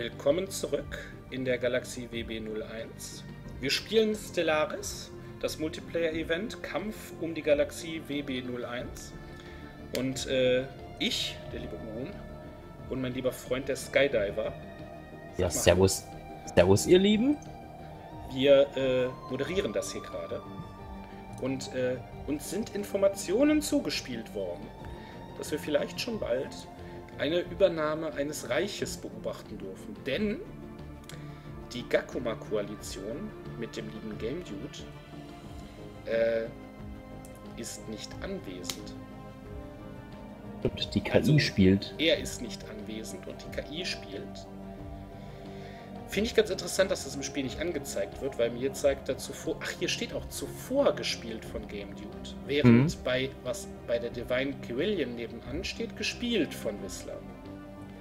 Willkommen zurück in der Galaxie WB01. Wir spielen Stellaris, das Multiplayer-Event Kampf um die Galaxie WB01. Und äh, ich, der liebe Uhren, und mein lieber Freund der Skydiver. Ja, servus. Servus, ihr Lieben. Wir äh, moderieren das hier gerade. Und äh, uns sind Informationen zugespielt worden, dass wir vielleicht schon bald eine Übernahme eines Reiches beobachten dürfen. Denn die Gakuma-Koalition mit dem lieben Game Dude äh, ist nicht anwesend. Und die KI Also, spielt. Er ist nicht anwesend und die KI spielt. Finde ich ganz interessant, dass das im Spiel nicht angezeigt wird, weil mir zeigt er zuvor, ach, hier steht auch zuvor gespielt von Game Dude. Während Mhm. bei, was bei der Divine Kirillion nebenan steht, gespielt von Whistler.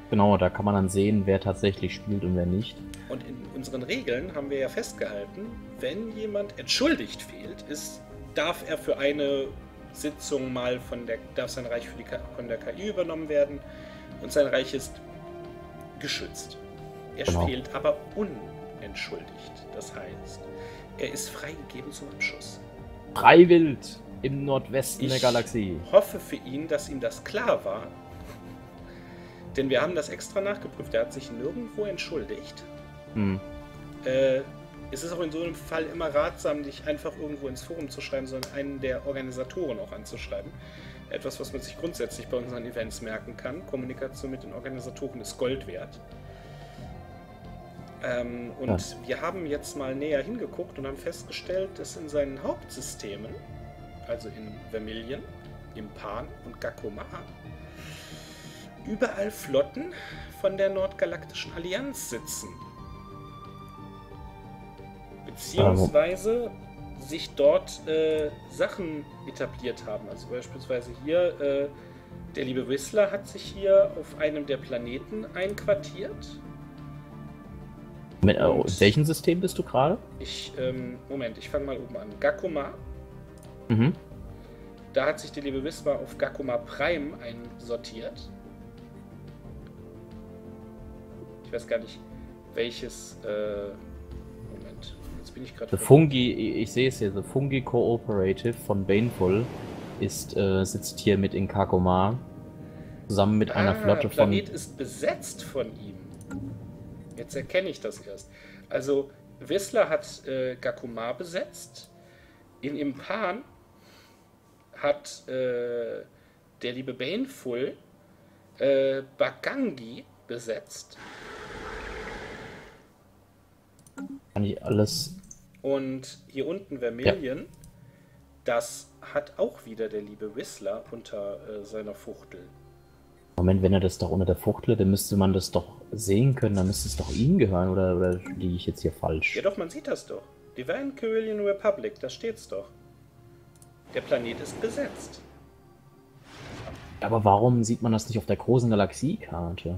Genau, da kann man dann sehen, wer tatsächlich spielt und wer nicht. Und in unseren Regeln haben wir ja festgehalten, wenn jemand entschuldigt fehlt, ist, darf er für eine Sitzung mal von der, darf sein Reich für die, von der KI übernommen werden und sein Reich ist geschützt. Er Genau. fehlt aber unentschuldigt. Das heißt, er ist freigegeben zum Abschuss. Freiwild im Nordwesten der Ich Galaxie. hoffe für ihn, dass ihm das klar war. Denn wir haben das extra nachgeprüft. Er hat sich nirgendwo entschuldigt. Hm. Äh, es ist auch in so einem Fall immer ratsam, dich einfach irgendwo ins Forum zu schreiben, sondern einen der Organisatoren auch anzuschreiben. Etwas, was man sich grundsätzlich bei unseren Events merken kann. Kommunikation mit den Organisatoren ist Gold wert. Ähm, und Ja. wir haben jetzt mal näher hingeguckt und haben festgestellt, dass in seinen Hauptsystemen, also in Vermilion, im Pan und Gakoma, überall Flotten von der Nordgalaktischen Allianz sitzen. Beziehungsweise sich dort äh, Sachen etabliert haben. Also beispielsweise hier, äh, der liebe Whistler hat sich hier auf einem der Planeten einquartiert. Mit äh, welchem System bist du gerade? Ich, ähm, Moment, ich fange mal oben an. Gakuma, Mhm. da hat sich der liebe Whistler auf Gakuma Prime einsortiert. Ich weiß gar nicht, welches. Äh, Moment, jetzt bin ich gerade. The Fungi, ich sehe es hier, The Fungi Cooperative von Baneful ist, äh, sitzt hier mit in Kakoma zusammen mit einer ah, Flotte von. Planet ist besetzt von ihm. Jetzt erkenne ich das erst. Also, Whistler hat äh, Gakuma besetzt. In Impan hat äh, der liebe Baneful äh, Bagangi besetzt. Kann ich alles. Und hier unten Vermilion, das hat auch wieder der liebe Whistler unter äh, seiner Fuchtel. Moment, wenn er das doch unter der Fuchtel, dann müsste man das doch sehen können, dann müsste es doch ihm gehören, oder, oder liege ich jetzt hier falsch? Ja doch, man sieht das doch. Divine Carillion Republic, da steht's doch. Der Planet ist besetzt. Aber warum sieht man das nicht auf der großen Galaxiekarte?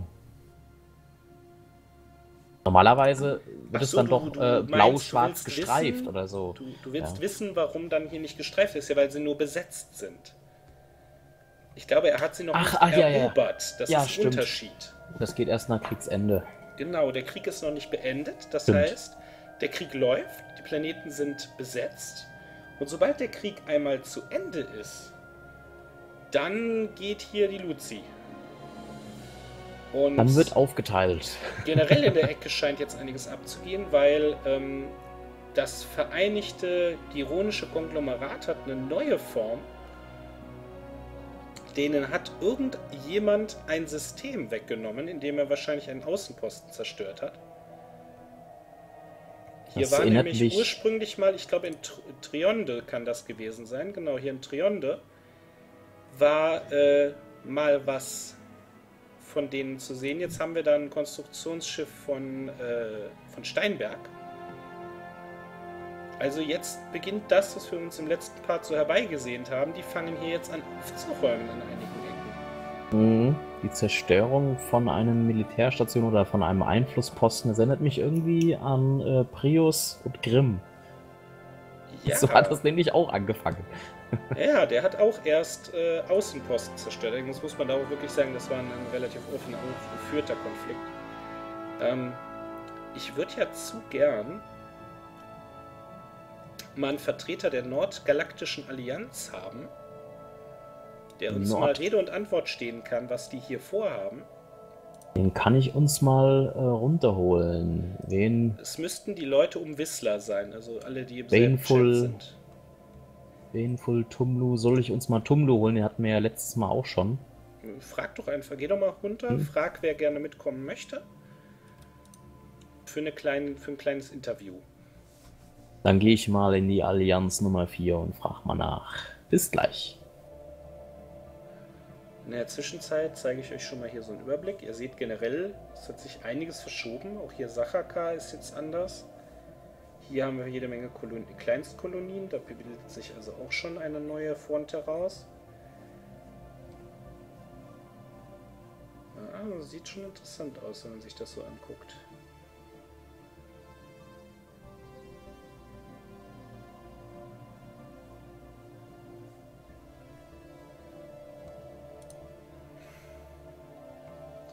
Normalerweise wird Ach es so, dann du- doch äh, blau-schwarz gestreift wissen- oder so. Du, du willst Ja. wissen, warum dann hier nicht gestreift ist, ja, weil sie nur besetzt sind. Ich glaube, er hat sie noch Ach, nicht ach, ja, ja. erobert. Das Ja, ist ein. Unterschied. Das geht erst nach Kriegsende. Genau, der Krieg ist noch nicht beendet. Das Stimmt. heißt, der Krieg läuft, die Planeten sind besetzt. Und sobald der Krieg einmal zu Ende ist, dann geht hier die Luzi. Und Dann wird aufgeteilt. generell in der Ecke scheint jetzt einiges abzugehen, weil ähm, das vereinigte ironische Konglomerat hat eine neue Form. Denen hat irgendjemand ein System weggenommen, indem er wahrscheinlich einen Außenposten zerstört hat. Hier Das war nämlich mich- ursprünglich mal, ich glaube in Tr- Trionde kann das gewesen sein, genau hier in Trionde war äh, mal was von denen zu sehen. Jetzt haben wir da ein Konstruktionsschiff von, äh, von Steinberg. Also jetzt beginnt das, was wir uns im letzten Part so herbeigesehnt haben. Die fangen hier jetzt an aufzuräumen in einigen Ecken. Mhm. Die Zerstörung von einem Militärstation oder von einem Einflussposten, das erinnert mich irgendwie an äh, Prius und Grimm. Ja, So hat das nämlich auch angefangen. ja der hat auch erst äh, Außenposten zerstört. Allerdings muss man da auch wirklich sagen, das war ein, ein relativ offen geführter Konflikt. Ähm, ich würde ja zu gern mal einen Vertreter der Nordgalaktischen Allianz haben, der uns Nord- mal Rede und Antwort stehen kann, was die hier vorhaben. Den kann ich uns mal äh, runterholen. Wen, Es müssten die Leute um Whistler sein, also alle, die im selben Baneful. Chat sind. voll Tumlu? Soll ich uns mal Tumlu holen? Den hatten wir ja letztes Mal auch schon. Frag doch einfach, geh doch mal runter, Hm. frag, wer gerne mitkommen möchte. Für, eine kleine, für ein kleines Interview. Dann gehe ich mal in die Allianz Nummer 4 und frag mal nach. Bis gleich. In der Zwischenzeit zeige ich euch schon mal hier so einen Überblick. Ihr seht generell, es hat sich einiges verschoben. Auch hier Sachaka ist jetzt anders. Hier haben wir jede Menge Kolon Kleinstkolonien. Da bildet sich also auch schon eine neue Front heraus. Ah, sieht schon interessant aus, wenn man sich das so anguckt.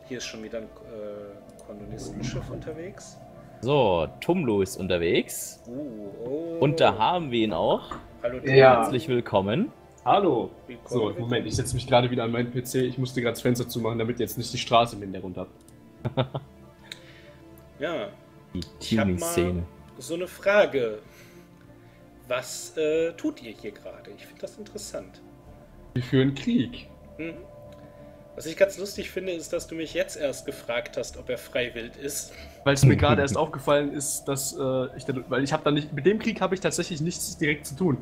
Hier ist schon wieder ein äh, Kolonistenschiff unterwegs. So, Tumlu ist unterwegs. Uh, oh. Und da haben wir ihn auch. Hallo, Ja. Herzlich willkommen. Hallo. Willkommen, So, willkommen. Moment, ich setze mich gerade wieder an meinen PC. Ich musste gerade das Fenster zumachen, damit ihr jetzt nicht die Straße im Hintergrund habt. Ja, Die Ich hab mal- Teenie-Szene. so eine Frage. Was äh, tut ihr hier gerade? Ich finde das interessant. Wir führen Krieg. Hm. Was ich ganz lustig finde, ist, dass du mich jetzt erst gefragt hast, ob er freiwillig ist. Weil es mir gerade erst aufgefallen ist, dass äh, ich dann, weil ich habe da nicht, mit dem Krieg habe ich tatsächlich nichts direkt zu tun.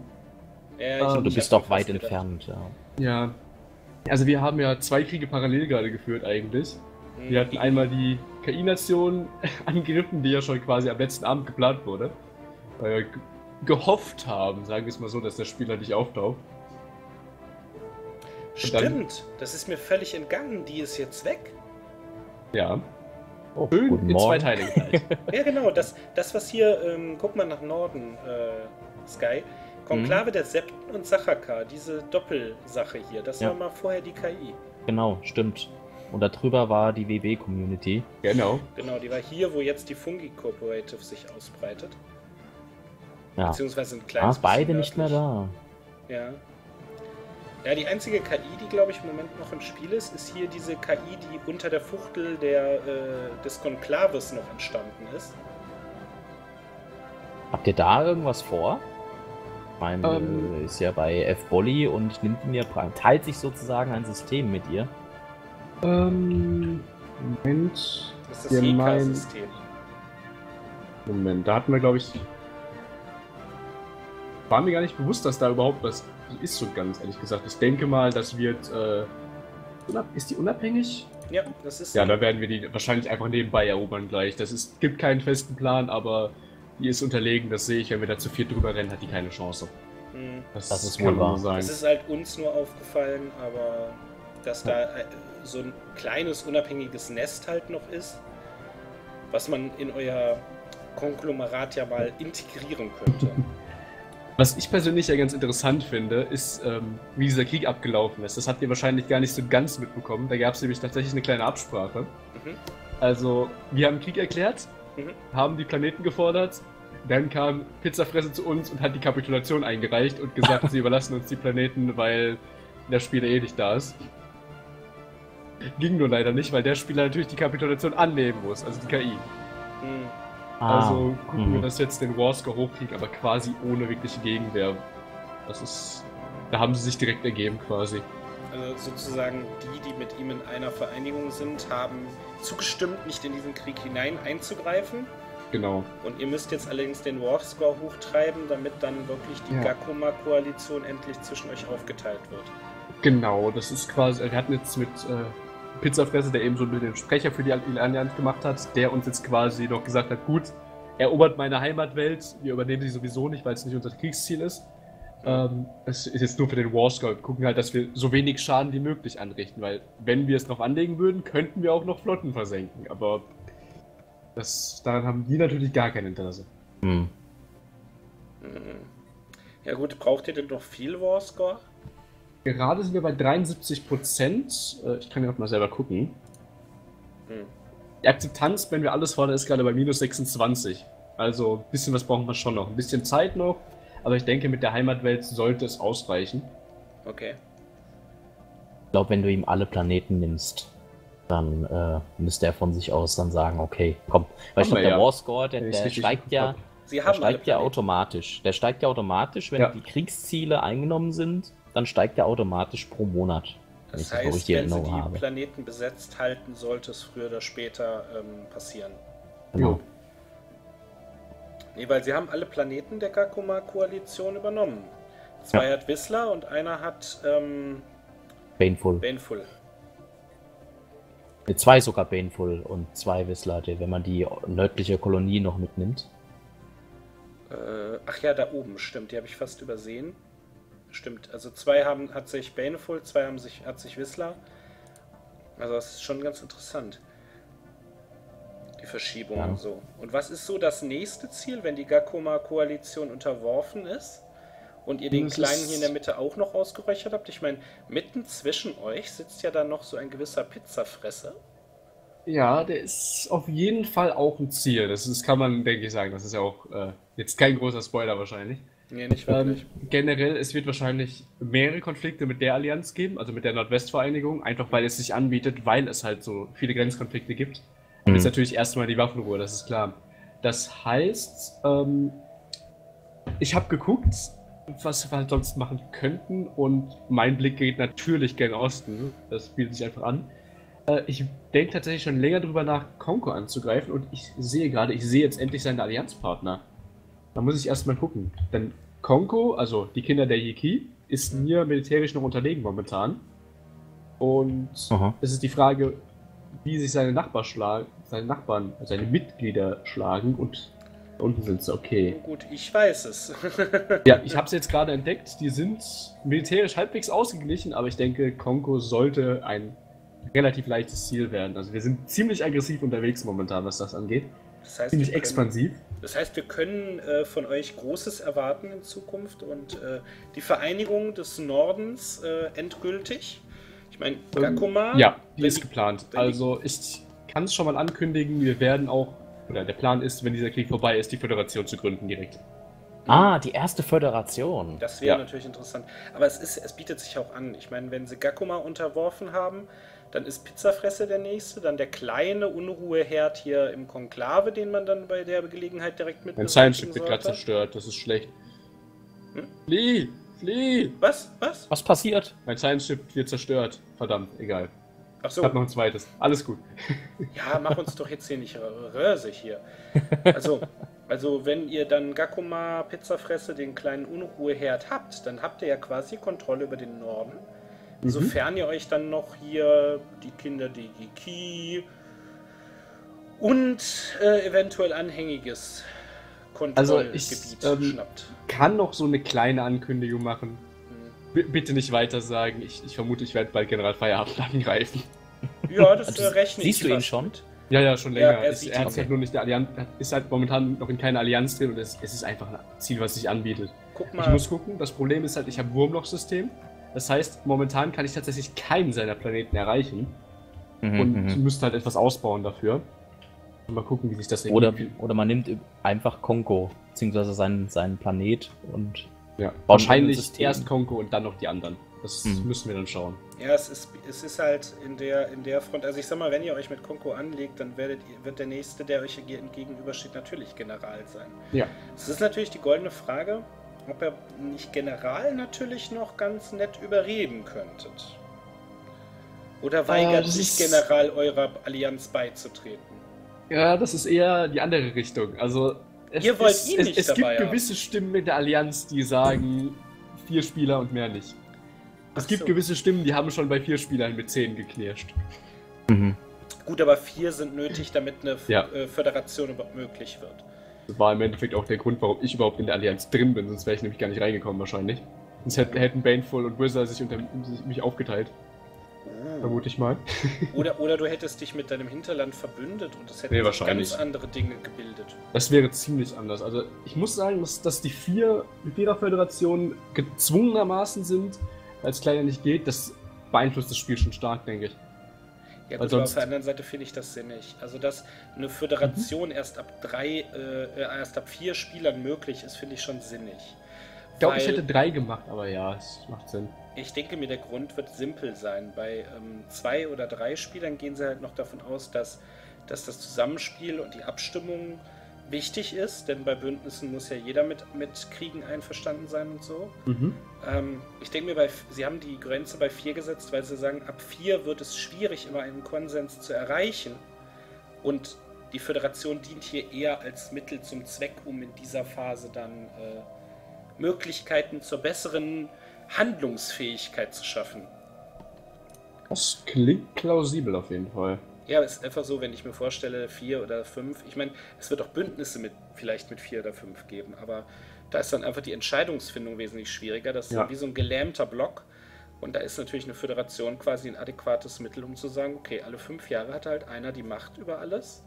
Ja, ich- Du ich bist doch weit gedacht. entfernt, ja. Ja. Also wir haben ja zwei Kriege parallel gerade geführt eigentlich. Hm. Wir hatten einmal die KI-Nation angegriffen, die ja schon quasi am letzten Abend geplant wurde. Weil wir ge- gehofft haben, sagen wir es mal so, dass der Spieler nicht auftaucht. Stimmt, das ist mir völlig entgangen. Die ist jetzt weg. Ja. Oh, Schön guten in zwei Morgen. Teile geteilt. Ja, genau. Das, das was hier, ähm, guck mal nach Norden, äh, Sky. Konklave der Septen und Sachaka, diese Doppelsache hier, das Ja. war mal vorher die KI. Genau, stimmt. Und darüber war die WW-Community. genau. Genau, die war hier, wo jetzt die Fungi Corporative sich ausbreitet. Ja. Beziehungsweise ein Ah, kleines beide bisschen nicht mehr da. Ja. Ja, die einzige KI, die glaube ich im Moment noch im Spiel ist, ist hier diese KI, die unter der Fuchtel der, äh, des Konklaves noch entstanden ist. Habt ihr da irgendwas vor? Ich meine, Ähm. äh, ist ja bei F-Bolly und nimmt mir teilt sich sozusagen ein System mit ihr. Ähm, Moment. Das ist das. Moment, da hatten wir, glaube ich. War mir gar nicht bewusst, dass da überhaupt was ist, so ganz ehrlich gesagt. Ich denke mal, das wird. Äh, ist die unabhängig? Ja, das ist. Ja, da werden wir die wahrscheinlich einfach nebenbei erobern gleich. Das ist, gibt keinen festen Plan, aber die ist unterlegen, das sehe ich. Wenn wir da zu viel drüber rennen, hat die keine Chance. Hm. Das ist kann wohl man wahr. so sagen. Es ist halt uns nur aufgefallen, aber dass da äh, so ein kleines unabhängiges Nest halt noch ist, was man in euer Konglomerat ja mal integrieren könnte. Was ich persönlich ja ganz interessant finde, ist, ähm, wie dieser Krieg abgelaufen ist. Das habt ihr wahrscheinlich gar nicht so ganz mitbekommen. Da gab es nämlich tatsächlich eine kleine Absprache. Mhm. Also, wir haben Krieg erklärt, Mhm. haben die Planeten gefordert. Dann kam Pizzafresse zu uns und hat die Kapitulation eingereicht und gesagt, sie überlassen uns die Planeten, weil der Spieler eh nicht da ist. Ging nur leider nicht, weil der Spieler natürlich die Kapitulation annehmen muss, also die KI. Hm. Ah, Also gucken wir, mhm. dass jetzt den Warscore hochkriegen, aber quasi ohne wirkliche Gegenwehr. Das ist. Da haben sie sich direkt ergeben quasi. Also sozusagen die, die mit ihm in einer Vereinigung sind, haben zugestimmt, nicht in diesen Krieg hinein einzugreifen. Genau. Und ihr müsst jetzt allerdings den Warscore hochtreiben, damit dann wirklich die Ja. Gakuma-Koalition endlich zwischen euch aufgeteilt wird. Genau, das ist quasi. Wir hatten jetzt mit äh, Pizzafresse, der eben so den Sprecher für die Allianz gemacht hat, der uns jetzt quasi noch gesagt hat: gut, erobert meine Heimatwelt, wir übernehmen sie sowieso nicht, weil es nicht unser Kriegsziel ist. Ähm, es ist jetzt nur für den Warscore. Wir gucken halt, dass wir so wenig Schaden wie möglich anrichten, weil wenn wir es noch anlegen würden, könnten wir auch noch Flotten versenken. Aber das, daran haben die natürlich gar kein Interesse. Hm. Mhm. Ja gut, braucht ihr denn noch viel Warscore? Gerade sind wir bei 73 Prozent. Ich kann ja auch mal selber gucken. Hm. die Akzeptanz, wenn wir alles fordern, ist gerade bei minus 26. Also ein bisschen was brauchen wir schon noch. Ein bisschen Zeit noch, aber ich denke, mit der Heimatwelt sollte es ausreichen. Okay. Ich glaube, wenn du ihm alle Planeten nimmst, dann äh, müsste er von sich aus dann sagen, okay, komm. Weil ich glaube, der ja. Warscore, der, der steigt ja, der steigt ja automatisch. Der steigt ja automatisch, wenn Ja. die Kriegsziele eingenommen sind, dann steigt er automatisch pro Monat. Wenn ich Das heißt, wenn sie Erinnerung die habe. Planeten besetzt halten, sollte es früher oder später ähm, passieren. Genau. Jo. Nee, weil sie haben alle Planeten der Gakuma-Koalition übernommen. Zwei Ja. hat Whistler und einer hat ähm, Baneful. Baneful. Nee, Zwei sogar Baneful und zwei Whistler, die- wenn man die nördliche Kolonie noch mitnimmt. Äh, ach ja, da oben, stimmt, die habe ich fast übersehen. Stimmt, also zwei haben, hat sich Baneful, zwei haben sich, hat sich Whistler. Also das ist schon ganz interessant. Die Verschiebung Ja. und so. Und was ist so das nächste Ziel, wenn die Gakuma-Koalition unterworfen ist? Und ihr den Das Kleinen hier in der Mitte auch noch ausgeröchert habt? Ich meine, mitten zwischen euch sitzt ja dann noch so ein gewisser Pizzafresser. Ja, der ist auf jeden Fall auch ein Ziel. Das ist, kann man, denke ich, sagen. Das ist ja auch äh, jetzt kein großer Spoiler wahrscheinlich. Nee, nicht Ähm, wirklich. generell, es wird wahrscheinlich mehrere Konflikte mit der Allianz geben, also mit der Nordwestvereinigung, einfach weil es sich anbietet, weil es halt so viele Grenzkonflikte gibt. Mhm. jetzt natürlich erstmal die Waffenruhe, das ist klar. Das heißt, ähm, ich habe geguckt, was wir halt sonst machen könnten und mein Blick geht natürlich gen Osten. Das bietet sich einfach an. Äh, ich denke tatsächlich schon länger drüber nach, Konko anzugreifen und ich sehe gerade, ich sehe jetzt endlich seine Allianzpartner. Da muss ich erstmal gucken. Denn Konko, also die Kinder der Yiki, ist mir militärisch noch unterlegen momentan. Und Aha. es ist die Frage, wie sich seine Nachbarn schlagen, seine Nachbarn, seine Mitglieder schlagen und da unten sind sie, okay. Gut, ich weiß es. Ja, ich habe es jetzt gerade entdeckt, die sind militärisch halbwegs ausgeglichen, aber ich denke, Konko sollte ein relativ leichtes Ziel werden. Also wir sind ziemlich aggressiv unterwegs momentan, was das angeht. Das heißt, Ziemlich wir können- expansiv. Das heißt, wir können äh, von euch Großes erwarten in Zukunft und äh, die Vereinigung des Nordens äh, endgültig. Ich meine, Gakuma. Ähm, Ja, die ist geplant. die- Also ich kann es schon mal ankündigen, wir werden auch, oder der Plan ist, wenn dieser Krieg vorbei ist, die Föderation zu gründen direkt. Ah, die erste Föderation. Das wäre Ja. natürlich interessant. Aber es, ist, es bietet sich auch an. Ich meine, wenn sie Gakuma unterworfen haben, dann ist Pizzafresse der nächste, dann der kleine Unruheherd hier im Konklave, den man dann bei der Gelegenheit direkt mit Mein Science-Ship beseitigen wird gerade zerstört, das ist schlecht. Hm? Flieh! Flieh! Was? Was? Was passiert? Mein Science-Ship wird zerstört. Verdammt, egal. Ach so. Ich hab noch ein zweites. Alles gut. Ja, mach uns doch jetzt hier nicht Rö- Röse hier. Also, also wenn ihr dann Gakuma Pizzafresse, den kleinen Unruheherd habt, dann habt ihr ja quasi Kontrolle über den Norden. Mhm. Sofern ihr euch dann noch hier die Kinder der Giki und äh, eventuell anhängiges Also Kontrollgebiet ich, ähm, schnappt. Kann noch so eine kleine Ankündigung machen. Hm. B bitte nicht weiter sagen. Ich, ich vermute, ich werde bald General Feierabend angreifen. Ja, das Also, rechne siehst ich du ihn schon? Ja, ja, schon Ja, länger. er es, sieht er hat halt nur nicht Allianz, ist halt momentan noch in keiner Allianz drin und es, es ist einfach ein Ziel, was sich anbietet. Guck Ich mal, muss gucken, das Problem ist halt, ich habe Wurmloch-System. Das heißt, momentan kann ich tatsächlich keinen seiner Planeten erreichen Mhm, und mhm. müsste halt etwas ausbauen dafür. Und mal gucken, wie sich das Oder, entwickelt. oder man nimmt einfach Konko, beziehungsweise seinen, seinen Planet und Ja, Bauen wahrscheinlich erst Konko und dann noch die anderen. Das Mhm. müssen wir dann schauen. Ja, es ist, es ist halt in der, in der Front. Also ich sag mal, wenn ihr euch mit Konko anlegt, dann werdet ihr, wird der nächste, der euch hier gegenübersteht, natürlich General sein. Ja. Es ist natürlich die goldene Frage, ob ihr nicht General natürlich noch ganz nett überreden könntet. Oder weigert das sich ist- General eurer Allianz beizutreten? Ja, das ist eher die andere Richtung. Also, es, Ihr wollt es, ihn es, nicht es dabei gibt haben. gewisse Stimmen in der Allianz, die sagen, vier Spieler und mehr nicht. Es Ach gibt so. gewisse Stimmen, die haben schon bei vier Spielern mit zehn geknirscht. Mhm. Gut, aber vier sind nötig, damit eine F- Ja. äh, Föderation überhaupt möglich wird. Das war im Endeffekt auch der Grund, warum ich überhaupt in der Allianz drin bin, sonst wäre ich nämlich gar nicht reingekommen wahrscheinlich. Sonst hätten, hätten Baneful und Wizard sich unter mich aufgeteilt, Uh. vermute ich mal. Oder, oder du hättest dich mit deinem Hinterland verbündet und es hätten Nee, ganz andere Dinge gebildet. Das wäre ziemlich anders. Also ich muss sagen, dass, dass die vier Vierer-Föderationen gezwungenermaßen sind, als kleiner nicht geht, das beeinflusst das Spiel schon stark, denke ich. Ja, gut, aber auf der anderen Seite finde ich das sinnig. Also, dass eine Föderation erst ab drei, äh, äh, erst ab vier Spielern möglich ist, finde ich schon sinnig. Ich glaube, ich hätte drei gemacht, aber ja, es macht Sinn. Ich denke mir, der Grund wird simpel sein. Bei ähm, zwei oder drei Spielern gehen sie halt noch davon aus, dass, dass das Zusammenspiel und die Abstimmung wichtig ist, denn bei Bündnissen muss ja jeder mit, mit Kriegen einverstanden sein und so. Mhm. Ähm, ich denke mir, bei, sie haben die Grenze bei vier gesetzt, weil sie sagen, ab vier wird es schwierig, immer einen Konsens zu erreichen. Und die Föderation dient hier eher als Mittel zum Zweck, um in dieser Phase dann äh, Möglichkeiten zur besseren Handlungsfähigkeit zu schaffen. Das klingt plausibel auf jeden Fall. Ja, es ist einfach so, wenn ich mir vorstelle, vier oder fünf. Ich meine, es wird auch Bündnisse mit vielleicht mit vier oder fünf geben, aber da ist dann einfach die Entscheidungsfindung wesentlich schwieriger. Das ist Ja. wie so ein gelähmter Block. Und da ist natürlich eine Föderation quasi ein adäquates Mittel, um zu sagen, okay, alle fünf Jahre hat halt einer die Macht über alles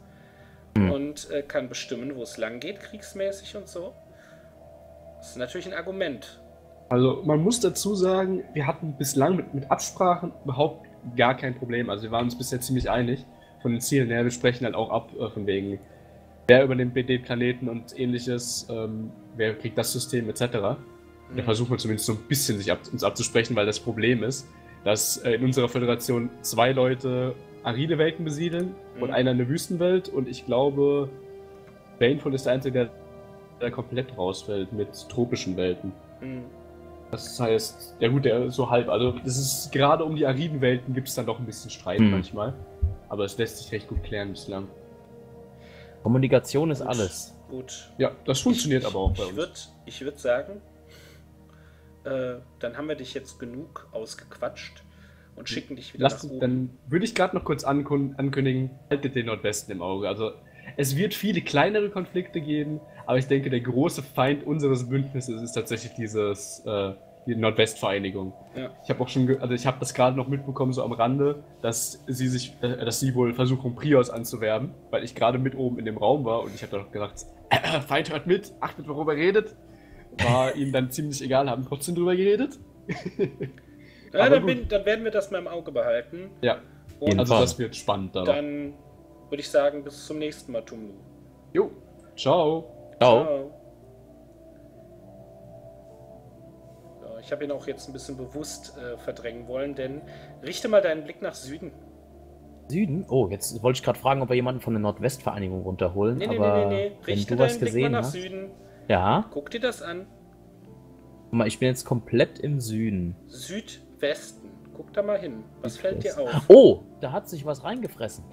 Hm. und äh, kann bestimmen, wo es lang geht, kriegsmäßig und so. Das ist natürlich ein Argument. Also man muss dazu sagen, wir hatten bislang mit, mit Absprachen überhaupt gar kein Problem. Also wir waren uns bisher ziemlich einig von den Zielen her. Wir sprechen halt auch ab äh, von wegen, wer übernimmt BD-Planeten und ähnliches, ähm, wer kriegt das System etc. Da Mhm. versuchen wir zumindest so ein bisschen sich ab, uns abzusprechen, weil das Problem ist, dass äh, in unserer Föderation zwei Leute aride Welten besiedeln und Mhm. einer eine Wüstenwelt und ich glaube, Baneful ist der einzige, der, der komplett rausfällt mit tropischen Welten. Hm. Das heißt, ja gut, der ist so halb. Also das ist gerade um die ariden Welten gibt es dann doch ein bisschen Streit Hm. manchmal. Aber es lässt sich recht gut klären bislang. Kommunikation ist Gut. alles. Gut. Ja, das funktioniert ich, aber auch bei ich uns. Würd, ich würde sagen, äh, dann haben wir dich jetzt genug ausgequatscht und schicken dich wieder Lasst, nach oben. dann würde ich gerade noch kurz ankündigen, haltet den Nordwesten im Auge. Also es wird viele kleinere Konflikte geben, aber ich denke, der große Feind unseres Bündnisses ist tatsächlich dieses äh, die Nordwestvereinigung. Ja. Ich habe auch schon, ge- also ich habe das gerade noch mitbekommen so am Rande, dass sie sich, äh, dass sie wohl versuchen Prios anzuwerben, weil ich gerade mit oben in dem Raum war und ich habe doch gesagt, äh, Feind hört mit, achtet, worüber ihr redet. War ihnen dann ziemlich egal, haben trotzdem drüber geredet. ja, dann, bin, dann werden wir das mal im Auge behalten. Ja, Und also das wird spannend dann. dann würde ich sagen, bis zum nächsten Mal, Tumlu. Jo, ciao. Ciao. Ja, ich habe ihn auch jetzt ein bisschen bewusst äh, verdrängen wollen, denn richte mal deinen Blick nach Süden. Süden? Oh, jetzt wollte ich gerade fragen, ob wir jemanden von der Nordwestvereinigung runterholen. Nee, nee, aber nee, nee, nee. wenn Richte du was deinen Blick mal gesehen nach hast. Süden. Ja, Guck dir das an. guck mal, ich bin jetzt komplett im Süden. Südwesten. Guck da mal hin. Was fällt dir auf? Oh, da hat sich was reingefressen.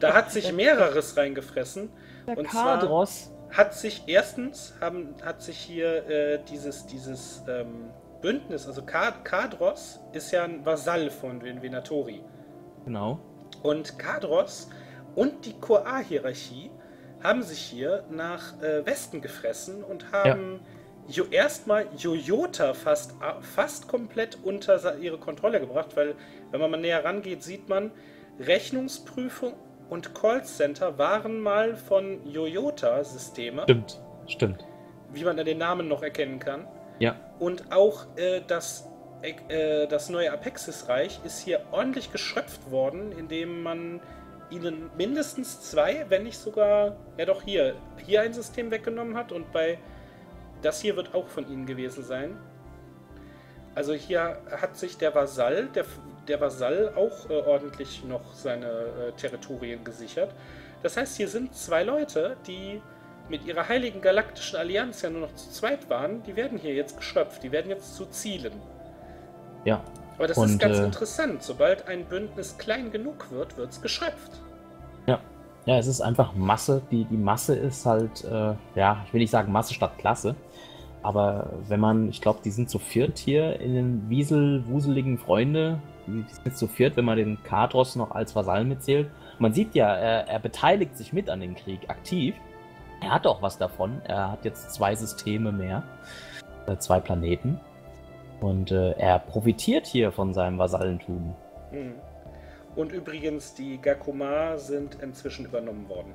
Da hat sich mehreres reingefressen. Der Und zwar- Kadros. Hat sich erstens haben, hat sich hier äh, dieses, dieses ähm, Bündnis, also Kad Kadros ist ja ein Vasall von den Venatori. Genau. Und Kadros und die Koa-Hierarchie haben sich hier nach äh, Westen gefressen und haben jo erstmal Jojota fast, fast komplett unter ihre Kontrolle gebracht, weil wenn man mal näher rangeht, sieht man, Rechnungsprüfung und Callcenter waren mal von Jojota-Systeme, Stimmt, stimmt. wie man an den Namen noch erkennen kann. Ja. Und auch äh, das, äh, das neue Apexis-Reich ist hier ordentlich geschröpft worden, indem man ihnen mindestens zwei, wenn nicht sogar, ja doch hier, hier ein System weggenommen hat und bei das hier wird auch von ihnen gewesen sein. Also hier hat sich der Vasall, der, der Vasall auch äh, ordentlich noch seine äh, Territorien gesichert. Das heißt, hier sind zwei Leute, die mit ihrer heiligen galaktischen Allianz ja nur noch zu zweit waren, die werden hier jetzt geschöpft, die werden jetzt zu Zielen. Ja. Aber das Und, ist ganz äh, interessant. Sobald ein Bündnis klein genug wird, wird es geschöpft. Ja, es ist einfach Masse. Die, die Masse ist halt, äh, ja, ich will nicht sagen Masse statt Klasse. Aber wenn man, ich glaube, die sind zu viert hier in den Wiesel, wuseligen Freunde. Die sind zu viert, wenn man den Kadros noch als Vasall mitzählt. Man sieht ja, er, er beteiligt sich mit an dem Krieg aktiv. Er hat auch was davon. Er hat jetzt zwei Systeme mehr. Äh, zwei Planeten. Und äh, er profitiert hier von seinem Vasallentum. Hm. Und übrigens, die Gakuma sind inzwischen übernommen worden.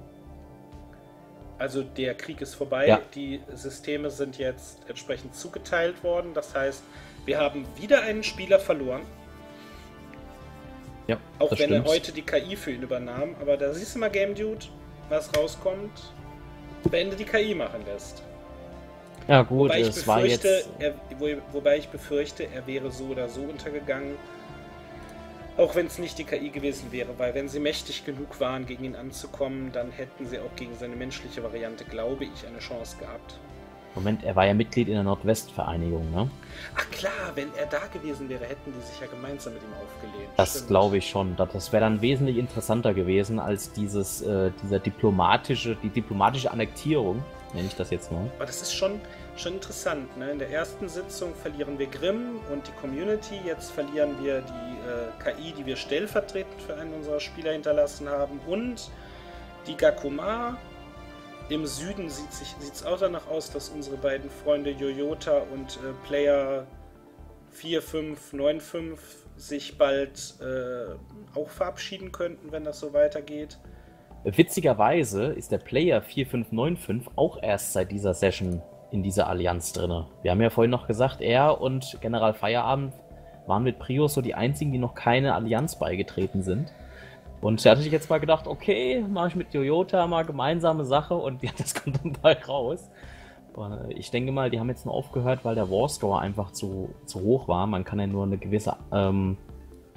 Also der Krieg ist vorbei, Ja. die Systeme sind jetzt entsprechend zugeteilt worden. Das heißt, wir haben wieder einen Spieler verloren. Ja, Auch wenn stimmt. er heute die KI für ihn übernahm. Aber da siehst du mal, Game Dude, was rauskommt, wenn du die KI machen lässt. Ja gut, Wobei ich es war jetzt... er, wo, wobei ich befürchte, er wäre so oder so untergegangen. Auch wenn es nicht die KI gewesen wäre, weil wenn sie mächtig genug waren, gegen ihn anzukommen, dann hätten sie auch gegen seine menschliche Variante, glaube ich, eine Chance gehabt. Moment, er war ja Mitglied in der Nordwestvereinigung, ne? Ach klar, wenn er da gewesen wäre, hätten die sich ja gemeinsam mit ihm aufgelehnt. Das glaube ich schon. Das- Das wäre dann wesentlich interessanter gewesen als dieses, äh, dieser diplomatische, die diplomatische Annektierung, nenne ich das jetzt mal. Aber das ist schon, schon interessant. Ne? In der ersten Sitzung verlieren wir Grimm und die Community. Jetzt verlieren wir die äh, KI, die wir stellvertretend für einen unserer Spieler hinterlassen haben. Und die Gakuma. Im Süden sieht es auch danach aus, dass unsere beiden Freunde Yoyota und äh, Player 4595 sich bald äh, auch verabschieden könnten, wenn das so weitergeht. Witzigerweise ist der Player 4595 auch erst seit dieser Session in dieser Allianz drin. Wir haben ja vorhin noch gesagt, er und General Feierabend waren mit Prius so die einzigen, die noch keine Allianz beigetreten sind. Und da hatte ich jetzt mal gedacht, okay, mache ich mit Toyota mal gemeinsame Sache und ja, das kommt dann bald raus. Aber ich denke mal, die haben jetzt nur aufgehört, weil der Warstore einfach zu, zu hoch war. Man kann ja nur eine gewisse ähm,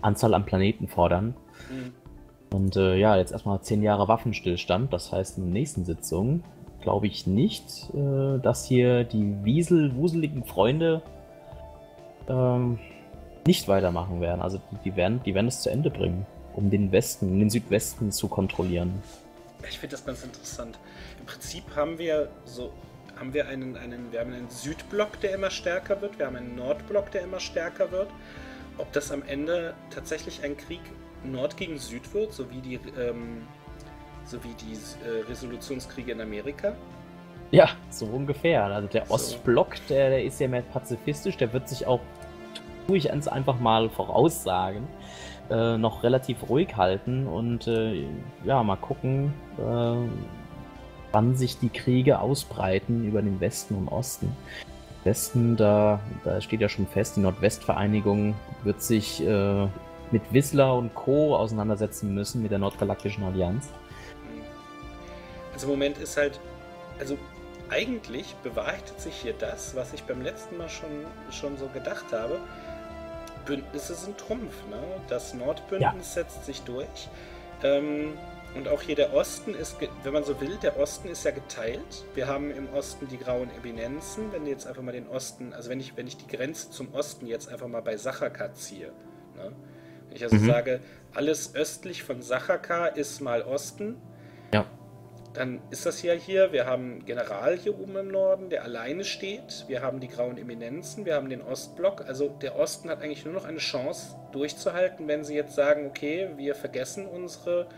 Anzahl an Planeten fordern. Hm. Und äh, ja, jetzt erstmal zehn Jahre Waffenstillstand. Das heißt, in der nächsten Sitzung glaube ich nicht, äh, dass hier die Wiesel, wuseligen Freunde ähm, nicht weitermachen werden. Also die, die, werden, die werden es zu Ende bringen, um den Westen, den Südwesten zu kontrollieren. Ich finde das ganz interessant. Im Prinzip haben wir so haben wir einen, einen, wir haben einen Südblock, der immer stärker wird, wir haben einen Nordblock, der immer stärker wird. Ob das am Ende tatsächlich ein Krieg Nord gegen Süd wird, so wie die, ähm, so wie die äh, Resolutionskriege in Amerika. Ja, so ungefähr. Also der So. Ostblock, der, der ist ja mehr pazifistisch, der wird sich auch, tue ich ans einfach mal voraussagen, äh, noch relativ ruhig halten und äh, ja, mal gucken, äh, wann sich die Kriege ausbreiten über den Westen und Osten. Westen, da, da steht ja schon fest, die Nordwestvereinigung wird sich äh, mit Whistler und Co. auseinandersetzen müssen, mit der Nordgalaktischen Allianz. Also im Moment ist halt, also eigentlich bewahrheitet sich hier das, was ich beim letzten Mal schon, schon so gedacht habe. Bündnisse sind Trumpf, ne? Das Nordbündnis setzt sich durch. Ähm, und auch hier der Osten ist, wenn man so will, der Osten ist ja geteilt. Wir haben im Osten die grauen Eminenzen. Wenn jetzt einfach mal den Osten, also wenn ich, wenn ich die Grenze zum Osten jetzt einfach mal bei Sachaka ziehe, ne? wenn ich also Mhm. sage, alles östlich von Sachaka ist mal Osten, Ja. Dann ist das ja hier. Wir haben General hier oben im Norden, der alleine steht. Wir haben die grauen Eminenzen, wir haben den Ostblock. Also der Osten hat eigentlich nur noch eine Chance durchzuhalten, wenn sie jetzt sagen, okay, wir vergessen unsere,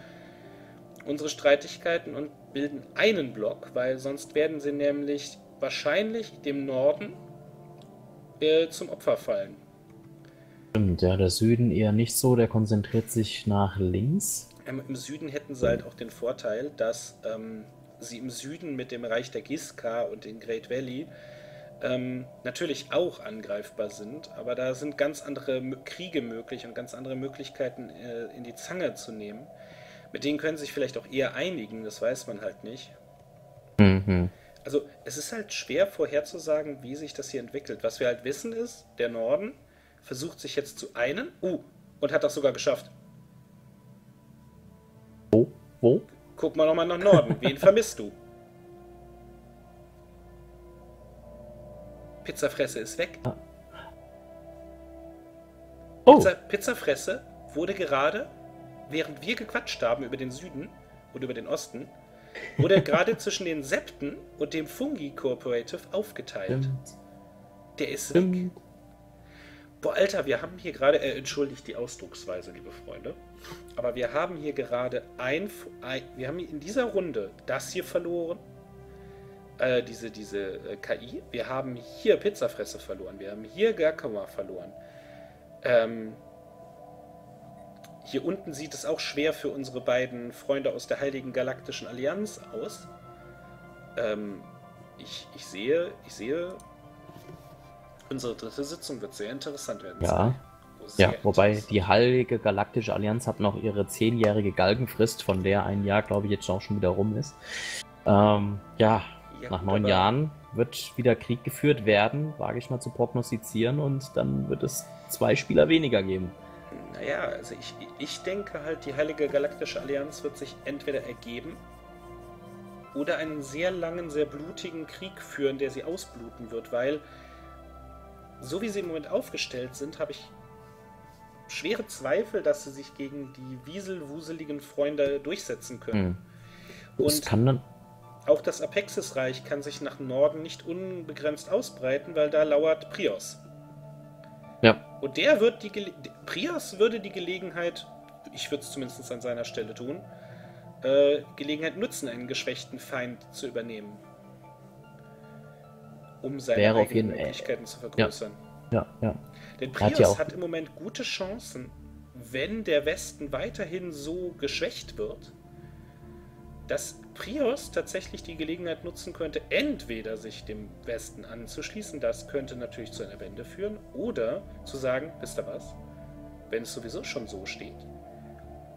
unsere Streitigkeiten und bilden einen Block, weil sonst werden sie nämlich wahrscheinlich dem Norden äh, zum Opfer fallen. Stimmt, ja, der Süden eher nicht so, der konzentriert sich nach links. Ähm, Im Süden hätten sie halt auch den Vorteil, dass ähm, sie im Süden mit dem Reich der Giska und den Great Valley ähm, natürlich auch angreifbar sind, aber da sind ganz andere Kriege möglich und ganz andere Möglichkeiten äh, in die Zange zu nehmen. Mit denen können sie sich vielleicht auch eher einigen, das weiß man halt nicht. Mhm. Also es ist halt schwer vorherzusagen, wie sich das hier entwickelt. Was wir halt wissen ist, der Norden versucht sich jetzt zu einen, uh, und hat das sogar geschafft. Wo? Wo? Guck mal nochmal nach Norden. Wen vermisst du? Pizzafresse ist weg. Oh, Pizza, Pizzafresse wurde gerade, während wir gequatscht haben über den Süden und über den Osten, wurde gerade zwischen den Septen und dem Fungi Cooperative aufgeteilt. Der ist weg. Boah, Alter, wir haben hier gerade, äh, entschuldigt die Ausdrucksweise, liebe Freunde, aber wir haben hier gerade ein, ein wir haben in dieser Runde das hier verloren, äh, diese, diese äh, KI, wir haben hier Pizzafresse verloren, wir haben hier Gakama verloren. Ähm, hier unten sieht es auch schwer für unsere beiden Freunde aus der Heiligen Galaktischen Allianz aus. Ähm, ich, ich sehe, ich sehe, unsere dritte Sitzung wird sehr interessant werden. Ja, ja, wobei die Heilige Galaktische Allianz hat noch ihre zehnjährige Galgenfrist, von der ein Jahr, glaube ich, jetzt auch schon wieder rum ist. Ähm, ja, ja, nach neun Jahren wird wieder Krieg geführt werden, wage ich mal zu prognostizieren, und dann wird es zwei Spieler weniger geben. Naja, also ich, ich denke halt, die Heilige Galaktische Allianz wird sich entweder ergeben oder einen sehr langen, sehr blutigen Krieg führen, der sie ausbluten wird, weil so wie sie im Moment aufgestellt sind, habe ich schwere Zweifel, dass sie sich gegen die wieselwuseligen Freunde durchsetzen können. Hm. Und kann auch das Apexis-Reich kann sich nach Norden nicht unbegrenzt ausbreiten, weil da lauert Prios. Ja. Und der wird die Gele Prios würde die Gelegenheit, ich würde es zumindest an seiner Stelle tun, äh, Gelegenheit nutzen, einen geschwächten Feind zu übernehmen. Um seine eigenen Möglichkeiten zu vergrößern. Ja, ja. ja. Denn Prios hat, hat im Moment gute Chancen, wenn der Westen weiterhin so geschwächt wird, dass Prios tatsächlich die Gelegenheit nutzen könnte, entweder sich dem Westen anzuschließen, das könnte natürlich zu einer Wende führen, oder zu sagen, wisst ihr was, wenn es sowieso schon so steht,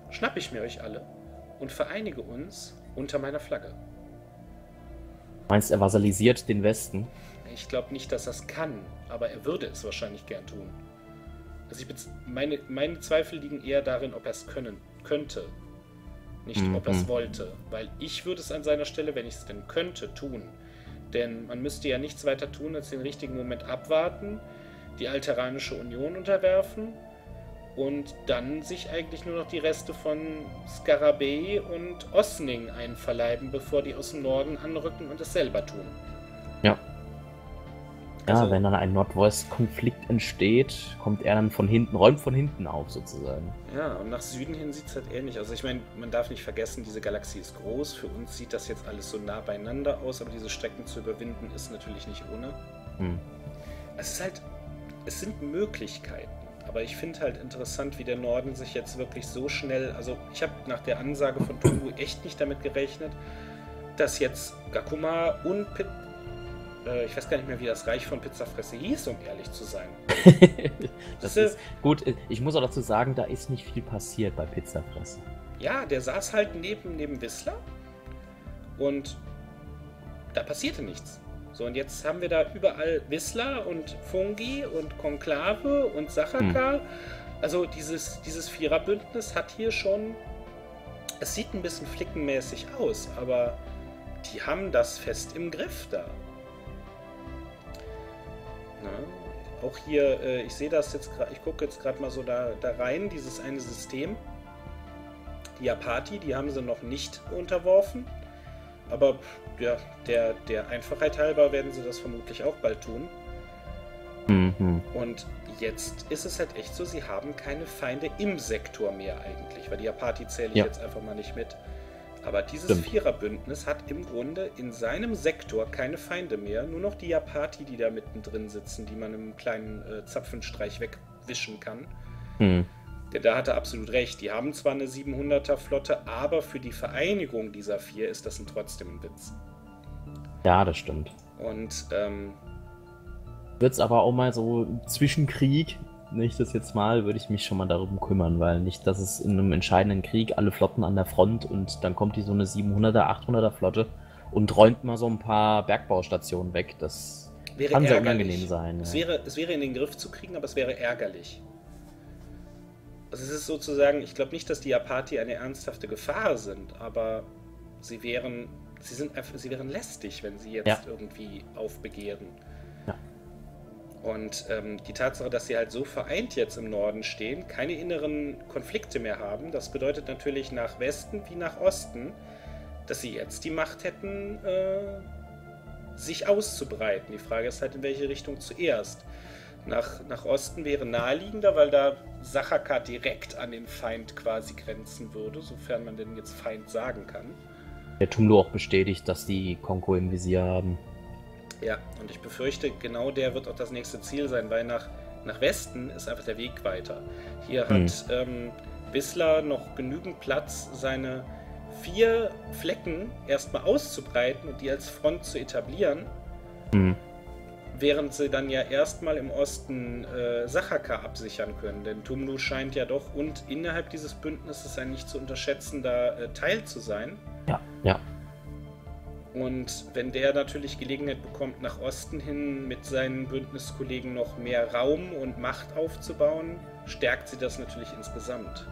schnapp ich mir euch alle und vereinige uns unter meiner Flagge. Meinst er vasalisiert den Westen? Ich glaube nicht, dass er es kann, aber er würde es wahrscheinlich gern tun. Also ich meine, meine Zweifel liegen eher darin, ob er es können könnte nicht mhm. ob er es wollte. Weil ich würde es an seiner Stelle, wenn ich es denn könnte, tun. Denn man müsste ja nichts weiter tun, als den richtigen Moment abwarten, die Alteranische Union unterwerfen und dann sich eigentlich nur noch die Reste von Scarabée und Osning einverleiben, bevor die aus dem Norden anrücken und es selber tun. Ja. Ja, also, wenn dann ein Nord-West-Konflikt entsteht, kommt er dann von hinten, räumt von hinten auf sozusagen. Ja, und nach Süden hin sieht es halt ähnlich aus. Ich meine, man darf nicht vergessen, diese Galaxie ist groß. Für uns sieht das jetzt alles so nah beieinander aus, aber diese Strecken zu überwinden ist natürlich nicht ohne. Hm. Es ist halt, es sind Möglichkeiten. Aber ich finde halt interessant, wie der Norden sich jetzt wirklich so schnell. Also, ich habe nach der Ansage von Tungu echt nicht damit gerechnet, dass jetzt Gakuma und Pit äh, ich weiß gar nicht mehr, wie das Reich von Pizzafresse hieß, um ehrlich zu sein. das ist gut. Ich muss auch dazu sagen, da ist nicht viel passiert bei Pizzafresse. Ja, der saß halt neben, neben Whistler und da passierte nichts. So, und jetzt haben wir da überall Whistler und Fungi und Konklave und Sachaka. Hm. Also dieses, dieses Viererbündnis hat hier schon. Es sieht ein bisschen flickenmäßig aus, aber die haben das fest im Griff da. Na, auch hier, äh, ich sehe das jetzt gerade, ich gucke jetzt gerade mal so da, da rein, dieses eine System. Die Apati, die haben sie noch nicht unterworfen. Aber ja, der, der Einfachheit halber werden sie das vermutlich auch bald tun. Mhm. Und jetzt ist es halt echt so, sie haben keine Feinde im Sektor mehr eigentlich, weil die Apati zähle ich ja. jetzt einfach mal nicht mit. Aber dieses Stimmt. Viererbündnis hat im Grunde in seinem Sektor keine Feinde mehr, nur noch die Yapati, die da mittendrin sitzen, die man im kleinen äh, Zapfenstreich wegwischen kann. Hm. Denn da hat er absolut recht. Die haben zwar eine 700er Flotte, aber für die Vereinigung dieser vier ist das trotzdem ein Witz. Ja, das stimmt. Und ähm, wird es aber auch mal so Zwischenkrieg ich das jetzt mal, würde ich mich schon mal darum kümmern, weil nicht, dass es in einem entscheidenden Krieg alle Flotten an der Front und dann kommt die so eine 700er, 800er Flotte und räumt mal so ein paar Bergbaustationen weg. Das wäre kann sehr unangenehm sein. Es, ja. wäre, es wäre in den Griff zu kriegen, aber es wäre ärgerlich. Also es ist sozusagen, ich glaube nicht, dass die Apati eine ernsthafte Gefahr sind, aber sie wären, sie sind, sie wären lästig, wenn sie jetzt ja. irgendwie aufbegehren. Und ähm, die Tatsache, dass sie halt so vereint jetzt im Norden stehen, keine inneren Konflikte mehr haben, das bedeutet natürlich nach Westen wie nach Osten, dass sie jetzt die Macht hätten, äh, sich auszubreiten. Die Frage ist halt, in welche Richtung zuerst. Nach, nach Osten wäre naheliegender, weil da Sachaka direkt an den Feind quasi grenzen würde, sofern man denn jetzt Feind sagen kann. Der Tumlo auch bestätigt, dass die Konko im Visier haben. Ja, und ich befürchte, genau der wird auch das nächste Ziel sein, weil nach, nach Westen ist einfach der Weg weiter. Hier mhm. hat ähm, Whistler noch genügend Platz, seine vier Flecken erstmal auszubreiten und die als Front zu etablieren. Mhm. während sie dann ja erstmal im Osten äh, Sachaka absichern können. Denn Tumlu scheint ja doch und innerhalb dieses Bündnisses ein nicht zu unterschätzender äh, Teil zu sein. Ja, ja. Und wenn der natürlich Gelegenheit bekommt, nach Osten hin mit seinen Bündniskollegen noch mehr Raum und Macht aufzubauen, stärkt sie das natürlich insgesamt.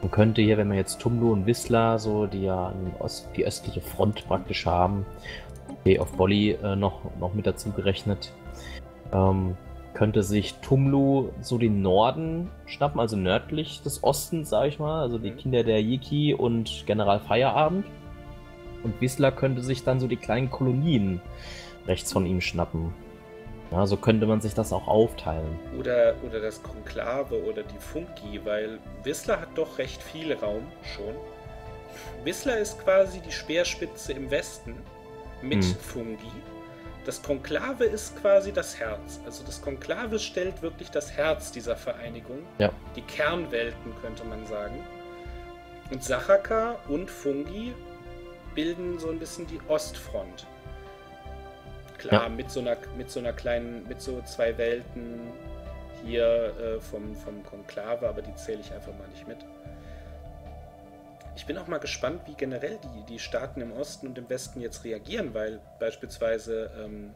Man könnte hier, wenn wir jetzt Tumlu und Wisla, so die ja Ost, die östliche Front praktisch haben, Bay of Bolly äh, noch, noch mit dazu gerechnet, ähm, könnte sich Tumlu so den Norden schnappen, also nördlich des Ostens, sag ich mal, also die mhm. Kinder der Yiki und General Feierabend. Und Wisla könnte sich dann so die kleinen Kolonien rechts von ihm schnappen. Ja, so könnte man sich das auch aufteilen. Oder, oder das Konklave oder die Funki, weil Wisla hat doch recht viel Raum schon. Wisla ist quasi die Speerspitze im Westen mit hm. Fungi. Das Konklave ist quasi das Herz. Also das Konklave stellt wirklich das Herz dieser Vereinigung. Ja. Die Kernwelten, könnte man sagen. Und Sachaka und Fungi bilden so ein bisschen die Ostfront. Klar, ja. mit, so einer, mit so einer kleinen, mit so zwei Welten hier äh, vom, vom Konklave, aber die zähle ich einfach mal nicht mit. Ich bin auch mal gespannt, wie generell die, die Staaten im Osten und im Westen jetzt reagieren, weil beispielsweise ähm,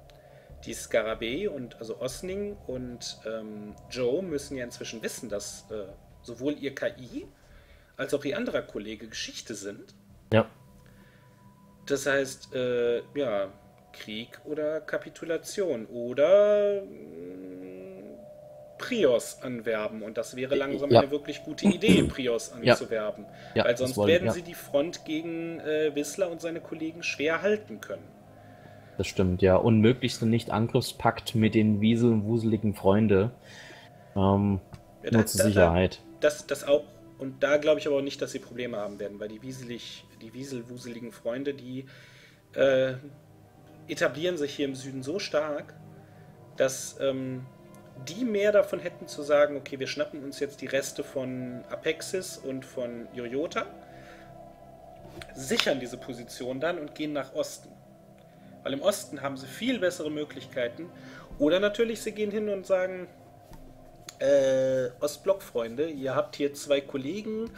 die Skarabäi und also Osning und ähm, Joe müssen ja inzwischen wissen, dass äh, sowohl ihr KI als auch ihr anderer Kollege Geschichte sind. Ja. Das heißt, äh, ja, Krieg oder Kapitulation oder mm, Prios anwerben. Und das wäre langsam ja. eine wirklich gute Idee, Prios anzuwerben. Ja. Weil sonst wollen, werden sie die Front gegen äh, Wissler und seine Kollegen schwer halten können. Das stimmt, ja. Und möglichst nicht Angriffspakt mit den wieseln, wuseligen Freunde. Ähm, ja, nur zur Sicherheit. Das, das auch und da glaube ich aber auch nicht, dass sie Probleme haben werden, weil die wieselig, die wieselwuseligen Freunde, die äh, etablieren sich hier im Süden so stark, dass ähm, die mehr davon hätten zu sagen, okay, wir schnappen uns jetzt die Reste von Apexis und von Yoyota, sichern diese Position dann und gehen nach Osten. Weil im Osten haben sie viel bessere Möglichkeiten. Oder natürlich, sie gehen hin und sagen, äh, Ostblock-Freunde, ihr habt hier zwei Kollegen,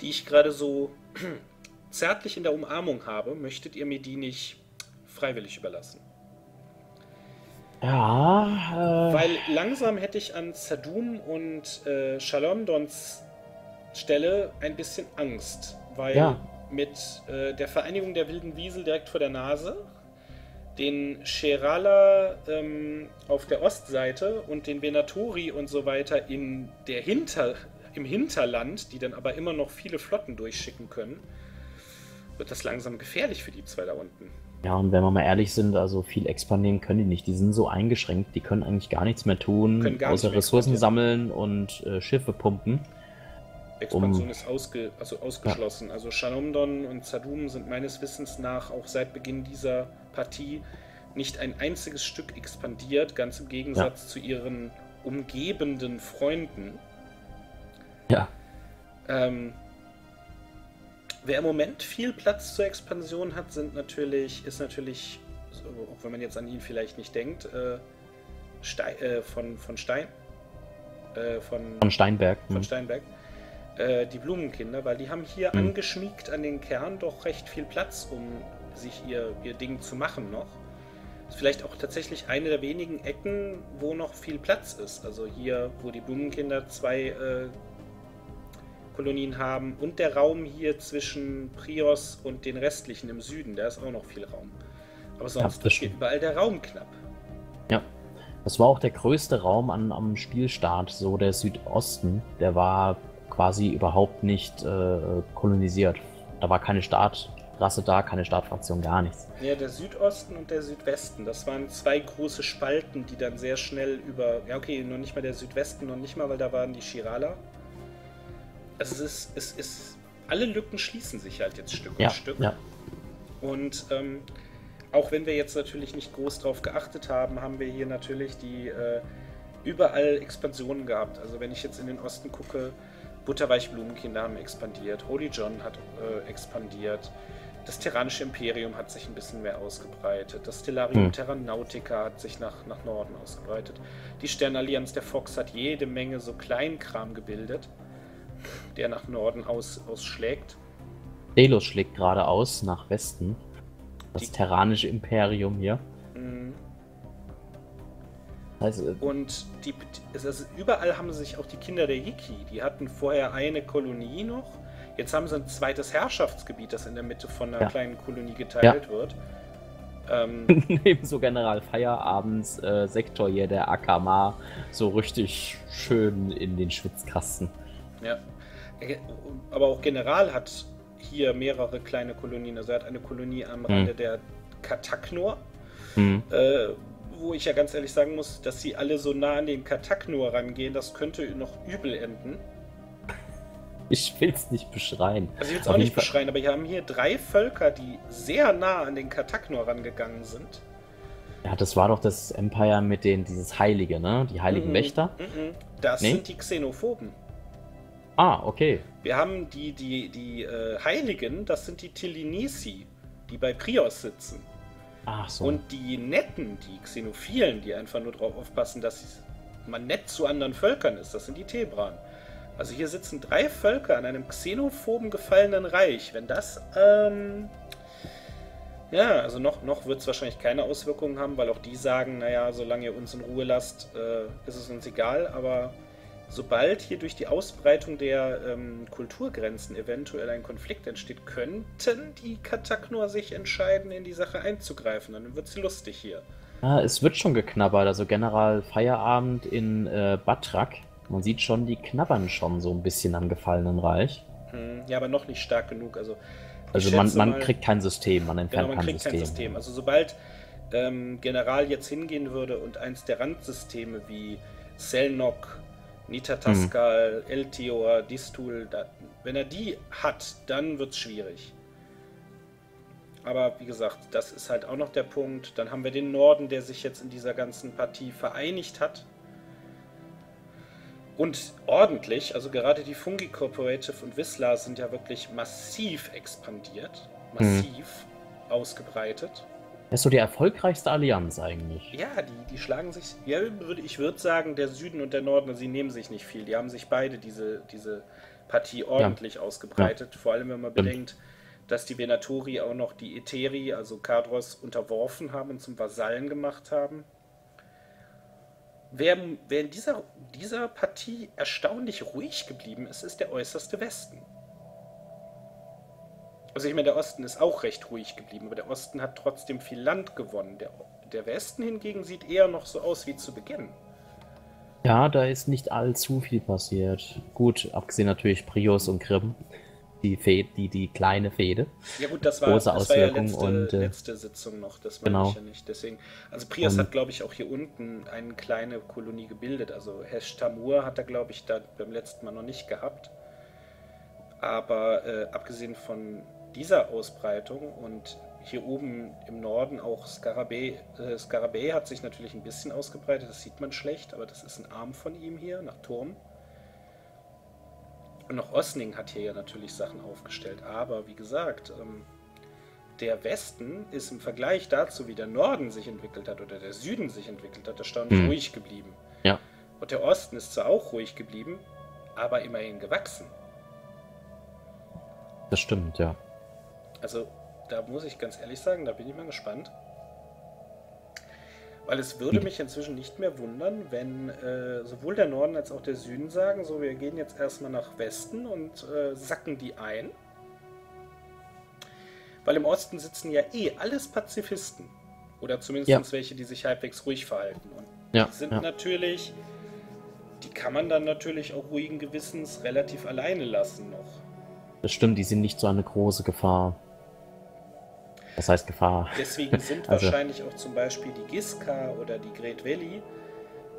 die ich gerade so zärtlich in der Umarmung habe. Möchtet ihr mir die nicht freiwillig überlassen? Ja. Äh... Weil langsam hätte ich an Sadum und äh, Shalomdons Stelle ein bisschen Angst. Weil ja. mit äh, der Vereinigung der wilden Wiesel direkt vor der Nase den Sherala ähm, auf der Ostseite und den Venatori und so weiter in der Hinter, im Hinterland, die dann aber immer noch viele Flotten durchschicken können, wird das langsam gefährlich für die zwei da unten. Ja, und wenn wir mal ehrlich sind, also viel expandieren können die nicht. Die sind so eingeschränkt, die können eigentlich gar nichts mehr tun, außer Ressourcen sammeln und äh, Schiffe pumpen. Expansion um, ist ausge, also ausgeschlossen. Ja. Also Shalomdon und Zadum sind meines Wissens nach auch seit Beginn dieser Partie nicht ein einziges Stück expandiert, ganz im Gegensatz ja. zu ihren umgebenden Freunden. Ja. Ähm, wer im Moment viel Platz zur Expansion hat, sind natürlich, ist natürlich, auch wenn man jetzt an ihn vielleicht nicht denkt, äh, Stein, äh, von, von Stein. Äh, von, von Steinberg. Von hm. Steinberg. Äh, die Blumenkinder, weil die haben hier hm. angeschmiegt an den Kern doch recht viel Platz, um sich ihr, ihr Ding zu machen noch. Ist vielleicht auch tatsächlich eine der wenigen Ecken, wo noch viel Platz ist. Also hier, wo die Blumenkinder zwei äh, Kolonien haben und der Raum hier zwischen Prios und den restlichen im Süden, da ist auch noch viel Raum. Aber sonst ja, geht überall der Raum knapp. Ja. Das war auch der größte Raum an, am Spielstart, so der Südosten. Der war quasi überhaupt nicht äh, kolonisiert. Da war keine Staat, Rasse da, keine Startfraktion, gar nichts. Ja, der Südosten und der Südwesten, das waren zwei große Spalten, die dann sehr schnell über. Ja, okay, noch nicht mal der Südwesten, noch nicht mal, weil da waren die Shirala. Also es ist, es ist. Alle Lücken schließen sich halt jetzt Stück ja, um Stück. Ja. Und ähm, auch wenn wir jetzt natürlich nicht groß drauf geachtet haben, haben wir hier natürlich die äh, überall Expansionen gehabt. Also wenn ich jetzt in den Osten gucke, Butterweich Blumenkinder haben expandiert, Holy John hat äh, expandiert, Das Terranische Imperium hat sich ein bisschen mehr ausgebreitet. Das Stellarium Hm. Terra Nautica hat sich nach, nach Norden ausgebreitet. Die Sternallianz der Fox hat jede Menge so Kleinkram gebildet, der nach Norden aus, ausschlägt. Delos schlägt gerade aus nach Westen. Das Die- terranische Imperium hier. Mm, Also, Und die, ist, überall haben sich auch die Kinder der Yiki, die hatten vorher eine Kolonie noch. Jetzt haben sie ein zweites Herrschaftsgebiet, das in der Mitte von einer Ja. kleinen Kolonie geteilt wird. Ähm, neben so General Feierabends äh, Sektor hier, der Akama, so richtig schön in den Schwitzkasten. ja. Aber auch General hat hier mehrere kleine Kolonien. Also er hat eine Kolonie am Rande der Kataknor, Hm. äh, wo ich ja ganz ehrlich sagen muss, dass sie alle so nah an den Kataknor rangehen, das könnte noch übel enden. Ich will's nicht beschreien. Also ich will es auch nicht Fall- beschreien, aber hier haben hier drei Völker, die sehr nah an den Kataknor rangegangen sind. Ja, das war doch das Empire mit den, dieses Heilige, ne? Die Heiligen Mhm. Wächter. Mhm. Das Nee? sind die Xenophoben. Ah, okay. Wir haben die, die, die äh, Heiligen, das sind die Telinisi, die bei Prios sitzen. Ach so. Und die Netten, die Xenophilen, die einfach nur darauf aufpassen, dass man nett zu anderen Völkern ist, das sind die Tebran. Also hier sitzen drei Völker an einem xenophoben gefallenen Reich. Wenn das, ähm, ja, also noch, noch wird es wahrscheinlich keine Auswirkungen haben, weil auch die sagen, naja, solange ihr uns in Ruhe lasst, äh, ist es uns egal. Aber sobald hier durch die Ausbreitung der ähm, Kulturgrenzen eventuell ein Konflikt entsteht, könnten die Kataknor sich entscheiden, in die Sache einzugreifen. Dann wird es lustig hier. Ah, es wird schon geknabbert. Also General Feierabend in äh, Batrak. Man sieht schon, die knabbern schon so ein bisschen am gefallenen Reich. Hm, ja, aber noch nicht stark genug. Also, Also man, man mal- kriegt kein System, man entfernt Genau, man kein, kriegt System. kein System. Also sobald ähm, General jetzt hingehen würde und eins der Randsysteme wie Selnok, Nitataskal, Hm. Eltior, Distul, da, wenn er die hat, dann wird es schwierig. Aber wie gesagt, das ist halt auch noch der Punkt. Dann haben wir den Norden, der sich jetzt in dieser ganzen Partie vereinigt hat. Und ordentlich, also gerade die Fungi Corporative und Whistler sind ja wirklich massiv expandiert, massiv ausgebreitet. Das ist so die erfolgreichste Allianz eigentlich. Ja, die, die schlagen sich, ja, ich würde sagen, der Süden und der Norden, sie nehmen sich nicht viel. Die haben sich beide diese, diese Partie ordentlich ausgebreitet. Vor allem, wenn man Stimmt. bedenkt, dass die Venatori auch noch die Eteri, also Kadros, unterworfen haben und zum Vasallen gemacht haben. Wer, wer in dieser, dieser Partie erstaunlich ruhig geblieben ist, ist der äußerste Westen. Also ich meine, der Osten ist auch recht ruhig geblieben, aber der Osten hat trotzdem viel Land gewonnen. Der, der Westen hingegen sieht eher noch so aus wie zu Beginn. Ja, da ist nicht allzu viel passiert. Gut, abgesehen natürlich Prius und Krim. Die, Fed, die, die kleine Fehde. Ja gut, das war, Große das war ja letzte, und, äh, letzte Sitzung noch, das meine genau. ich ja nicht. Deswegen, also Prius Und- hat, glaube ich, auch hier unten eine kleine Kolonie gebildet. Also Hesh Tamur hat er, glaube ich, da beim letzten Mal noch nicht gehabt. Aber äh, abgesehen von dieser Ausbreitung und hier oben im Norden auch Scarabäe, äh, Scarabäe hat sich natürlich ein bisschen ausgebreitet, das sieht man schlecht, aber das ist ein Arm von ihm hier, nach Turm. Und auch Osning hat hier ja natürlich Sachen aufgestellt. Aber wie gesagt, ähm, der Westen ist im Vergleich dazu, wie der Norden sich entwickelt hat oder der Süden sich entwickelt hat, erstaunlich Hm. ruhig geblieben. Ja. Und der Osten ist zwar auch ruhig geblieben, aber immerhin gewachsen. Das stimmt, ja. Also da muss ich ganz ehrlich sagen, da bin ich mal gespannt. Weil es würde mich inzwischen nicht mehr wundern, wenn äh, sowohl der Norden als auch der Süden sagen, so wir gehen jetzt erstmal nach Westen und äh, sacken die ein. Weil im Osten sitzen ja eh alles Pazifisten. Oder zumindest Ja. welche, die sich halbwegs ruhig verhalten. Und Ja, die sind ja. natürlich, die kann man dann natürlich auch ruhigen Gewissens relativ alleine lassen noch. Das stimmt, die sind nicht so eine große Gefahr. Das heißt Gefahr. Deswegen sind Also- wahrscheinlich auch zum Beispiel die Giska oder die Great Valley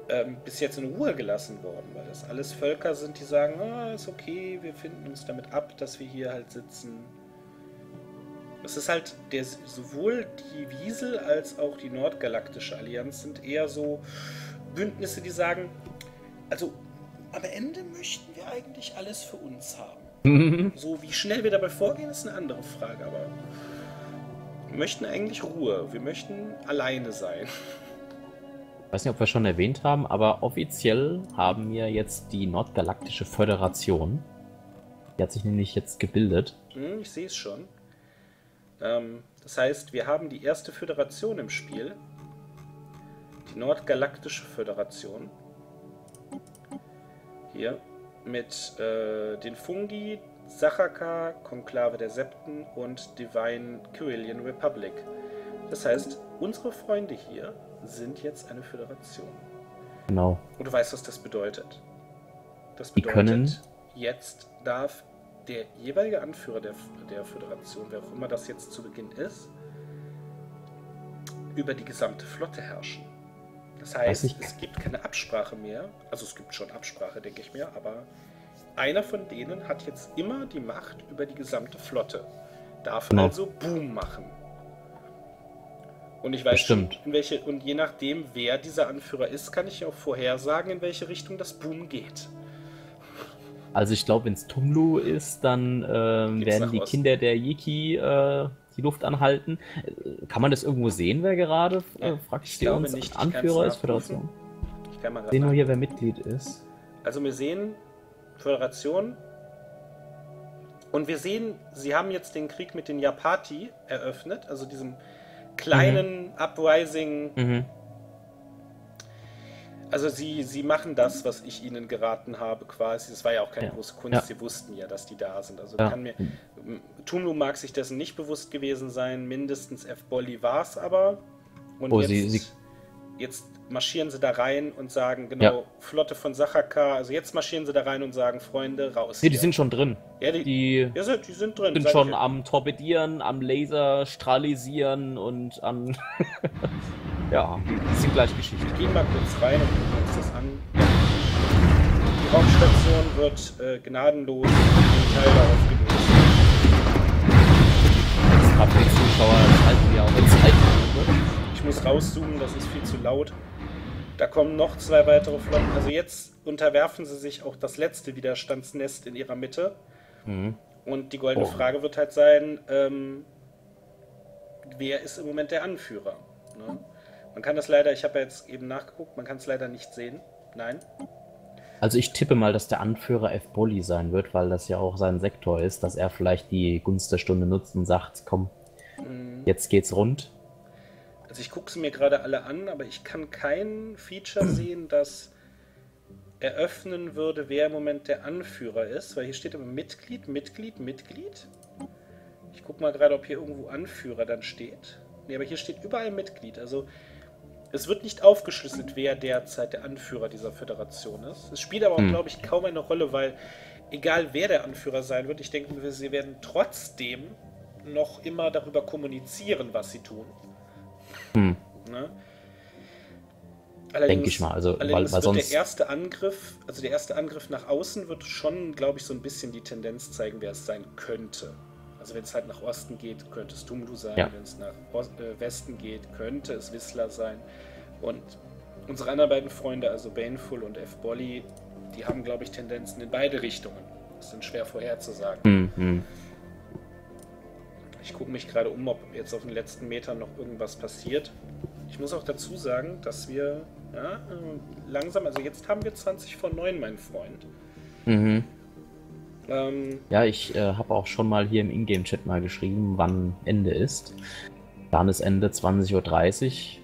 ähm, bis jetzt in Ruhe gelassen worden, weil das alles Völker sind, die sagen, ah, ist okay, wir finden uns damit ab, dass wir hier halt sitzen. Es ist halt, der, sowohl die Wiesel als auch die Nordgalaktische Allianz sind eher so Bündnisse, die sagen, also am Ende möchten wir eigentlich alles für uns haben. So wie schnell wir dabei vorgehen, ist eine andere Frage, aber möchten eigentlich Ruhe. Wir möchten alleine sein. Ich weiß nicht, ob wir schon erwähnt haben, aber offiziell haben wir jetzt die Nordgalaktische Föderation. Die hat sich nämlich jetzt gebildet. Hm, ich sehe es schon. Ähm, das heißt, wir haben die erste Föderation im Spiel. Die Nordgalaktische Föderation. Hier mit äh, den Fungi, Sachaka, Konklave der Septen und Divine Kyrillian Republic. Das heißt, unsere Freunde hier sind jetzt eine Föderation. Genau. Und du weißt, was das bedeutet. Das bedeutet, können- jetzt darf der jeweilige Anführer der, der Föderation, wer auch immer das jetzt zu Beginn ist, über die gesamte Flotte herrschen. Das heißt, ich- es gibt keine Absprache mehr. Also es gibt schon Absprache, denke ich mir, aber einer von denen hat jetzt immer die Macht über die gesamte Flotte. Darf Genau. also Boom machen. Und ich weiß Das stimmt. schon, in welche, und je nachdem, wer dieser Anführer ist, kann ich auch vorhersagen, in welche Richtung das Boom geht. Also ich glaube, wenn es Tumlu ist, dann ähm, werden die Osten? Kinder der Yiki äh, die Luft anhalten. Äh, Kann man das irgendwo sehen, wer gerade, äh, fragt uns, nicht. Ich Anführer ist Föderation? Ich kann mal Sehen wir nach- hier, wer Mitglied ist. Also wir sehen Föderation und wir sehen, sie haben jetzt den Krieg mit den Yapati eröffnet, also diesem kleinen Uprising. Mhm. Also sie, sie machen das, was ich ihnen geraten habe, quasi. Es war ja auch keine Ja. große Kunst, Ja. sie wussten ja, dass die da sind. Also Ja. kann mir. Tumlu mag sich dessen nicht bewusst gewesen sein, mindestens F. Bolli war es aber. Und Oh, jetzt, sie- sie- jetzt marschieren sie da rein und sagen, genau, Flotte von Sachaka, also jetzt marschieren sie da rein und sagen, Freunde, raus. Nee, die hier. sind schon drin. ja, die, Die ja, sind, die sind drin. sind schon ich. am Torpedieren, am Laser strahlisieren und an. ja, die sind gleich Geschichte. Wir gehen mal kurz rein und gucken uns das an. Die Raumstation wird äh, gnadenlos in Teile aufgelöst. Das haben die Zuschauer, das halten rauszoomen, das ist viel zu laut. Da kommen noch zwei weitere Flotten. Also jetzt unterwerfen sie sich auch das letzte Widerstandsnest in ihrer Mitte. Mhm. Und die goldene Oh. Frage wird halt sein, ähm, wer ist im Moment der Anführer? Ne? Man kann das leider, ich habe ja jetzt eben nachgeguckt, man kann es leider nicht sehen. Nein. Also ich tippe mal, dass der Anführer F. Bolli sein wird, weil das ja auch sein Sektor ist, dass er vielleicht die Gunst der Stunde nutzt und sagt, komm, Mhm. jetzt geht's rund. Also ich gucke sie mir gerade alle an, aber ich kann kein Feature sehen, das eröffnen würde, wer im Moment der Anführer ist, weil hier steht immer Mitglied, Mitglied, Mitglied. Ich gucke mal gerade, ob hier irgendwo Anführer dann steht. Nee, aber hier steht überall Mitglied. Also es wird nicht aufgeschlüsselt, wer derzeit der Anführer dieser Föderation ist. Es spielt aber auch, Hm. glaube ich, kaum eine Rolle, weil egal wer der Anführer sein wird, ich denke, sie werden trotzdem noch immer darüber kommunizieren, was sie tun. Hm. Ne? Denke ich mal, also, weil- allerdings weil sonst- der erste Angriff, also der erste Angriff nach außen wird schon, glaube ich, so ein bisschen die Tendenz zeigen, wer es sein könnte. Also wenn es halt nach Osten geht, könnte es Tumlu sein. Ja. Wenn es nach Ost, äh, Westen geht, könnte es Whistler sein. Und unsere anderen beiden Freunde, also Baneful und F. Bolly, die haben, glaube ich, Tendenzen in beide Richtungen. Das sind schwer vorherzusagen. Hm, hm. Ich gucke mich gerade um, ob jetzt auf den letzten Metern noch irgendwas passiert. Ich muss auch dazu sagen, dass wir ja, äh, langsam, also jetzt haben wir 20 von 9, mein Freund. Mhm. Ähm, Ja, ich äh, habe auch schon mal hier im Ingame-Chat mal geschrieben, wann Ende ist. Dann ist Ende 20.30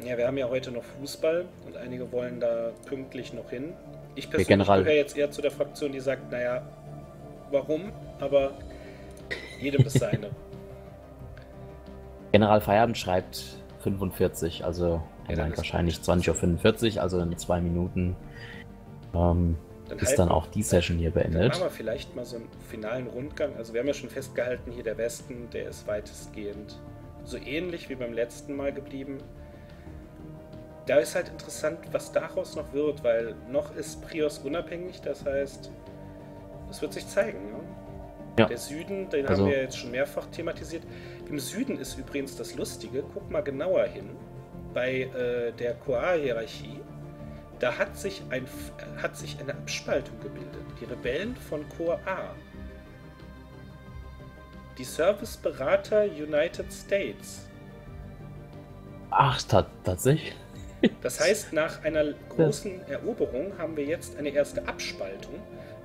Uhr. ja, wir haben ja heute noch Fußball und einige wollen da pünktlich noch hin. Ich persönlich gehöre jetzt eher zu der Fraktion, die sagt, naja, warum? Aber jedem das seine. General Feierabend schreibt 45, also er Ja, dann meint wahrscheinlich gut. 20.45 Uhr, also in zwei Minuten ähm, Dann ist dann auch die Session hier Dann beendet. machen wir vielleicht mal so einen finalen Rundgang. Also wir haben ja schon festgehalten, hier der Westen, der ist weitestgehend so ähnlich wie beim letzten Mal geblieben. Da ist halt interessant, was daraus noch wird, weil noch ist Prios unabhängig, das heißt, es wird sich zeigen. Ne? Ja. Der Süden, den Also- haben wir jetzt schon mehrfach thematisiert. Im Süden ist übrigens das Lustige, guck mal genauer hin, bei äh, der Koa-Hierarchie, da hat sich, ein, hat sich eine Abspaltung gebildet. Die Rebellen von Koa. die Serviceberater United States. Ach, ta tatsächlich? Das heißt, nach einer großen Eroberung haben wir jetzt eine erste Abspaltung.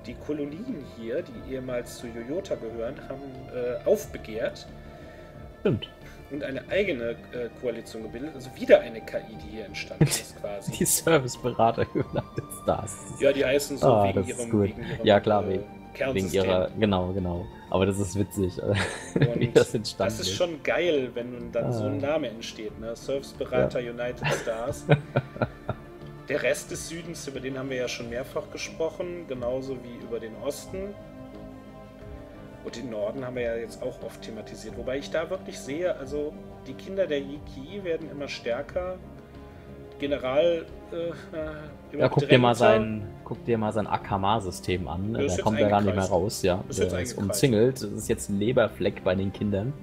Die Kolonien hier, die ehemals zu Toyota gehören, haben äh, aufbegehrt. Stimmt. Und eine eigene äh, Koalition gebildet. Also wieder eine KI, die hier entstanden ist quasi. Die Serviceberater United Stars. Ja, die heißen so Ah, wegen, das ist ihrem, wegen ihrem Ja, klar, äh, wegen- Wegen ihrer, genau, genau. Aber das ist witzig, wie das entstanden Das ist schon geil, wenn dann so ein Ah. Name entsteht, ne? Serviceberater United Stars. Der Rest des Südens, über den haben wir ja schon mehrfach gesprochen, genauso wie über den Osten. Und den Norden haben wir ja jetzt auch oft thematisiert. Wobei ich da wirklich sehe, also die Kinder der Yiki werden immer stärker. General äh, äh, Ja, guck dir mal sein, guck dir mal sein Akama-System an. Da kommt er gar nicht mehr raus, ja. Ist Der ist umzingelt. Das ist jetzt ein Leberfleck bei den Kindern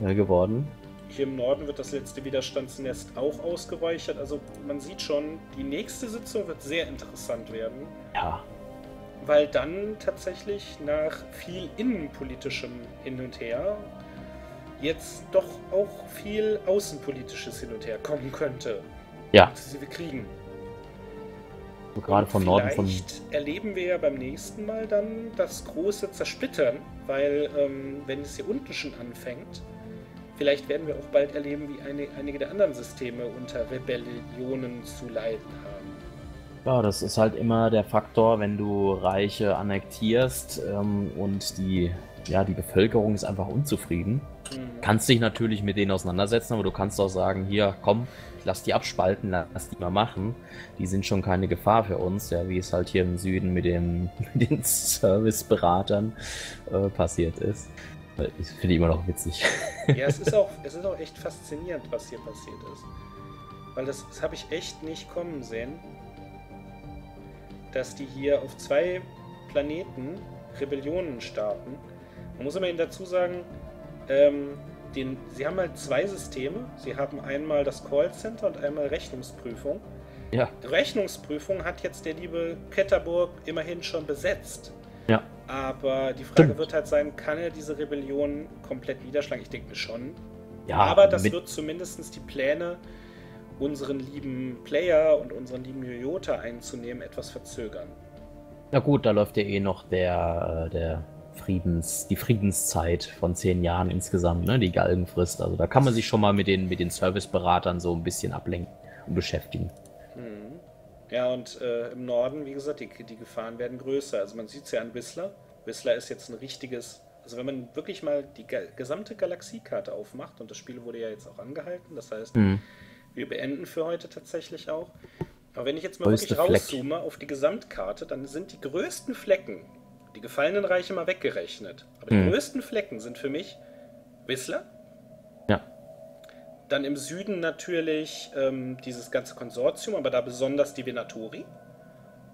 äh, geworden. Hier im Norden wird das letzte Widerstandsnest auch ausgeräuchert. Also man sieht schon, die nächste Sitzung wird sehr interessant werden, Ja, weil dann tatsächlich nach viel innenpolitischem Hin und Her jetzt doch auch viel außenpolitisches Hin und Her kommen könnte. ja. Wir kriegen. So gerade von Norden von. Vielleicht erleben wir ja beim nächsten Mal dann das große Zersplittern, weil ähm, wenn es hier unten schon anfängt, vielleicht werden wir auch bald erleben, wie eine, einige der anderen Systeme unter Rebellionen zu leiden haben. Ja, das ist halt immer der Faktor, wenn du Reiche annektierst ähm, und die, ja, die Bevölkerung ist einfach unzufrieden. Mhm. Kannst dich natürlich mit denen auseinandersetzen, aber du kannst auch sagen, hier, komm, lass die abspalten, lass die mal machen. Die sind schon keine Gefahr für uns, ja, wie es halt hier im Süden mit, dem, mit den Serviceberatern äh, passiert ist. Ich finde die immer noch witzig. Ja, es ist, auch, es ist auch echt faszinierend, was hier passiert ist. Weil das, das habe ich echt nicht kommen sehen, dass die hier auf zwei Planeten Rebellionen starten. Man muss immerhin dazu sagen, ähm, den, sie haben halt zwei Systeme. Sie haben einmal das Callcenter und einmal Rechnungsprüfung. Ja, Rechnungsprüfung hat jetzt der liebe Ketterburg immerhin schon besetzt. Aber die Frage Stimmt. wird halt sein, kann er diese Rebellion komplett niederschlagen? Ich denke mir schon. ja Aber das wird zumindest die Pläne, unseren lieben Player und unseren lieben Toyota einzunehmen, etwas verzögern. Na gut, da läuft ja eh noch der, äh, der Friedens, die Friedenszeit von zehn Jahren insgesamt, ne? Die Galgenfrist. Also da kann man sich schon mal mit den, mit den Serviceberatern so ein bisschen ablenken und beschäftigen. Mhm. Ja, und äh, im Norden, wie gesagt, die, die Gefahren werden größer. Also man sieht es ja an Whistler. Whistler ist jetzt ein richtiges, also wenn man wirklich mal die gesamte Galaxiekarte aufmacht, und das Spiel wurde ja jetzt auch angehalten, das heißt, Hm. wir beenden für heute tatsächlich auch. Aber wenn ich jetzt mal Größte wirklich Fleck. rauszoome auf die Gesamtkarte, dann sind die größten Flecken, die gefallenen Reiche mal weggerechnet, aber die Hm. größten Flecken sind für mich Whistler. Dann im Süden natürlich ähm, dieses ganze Konsortium, aber da besonders die Venatori.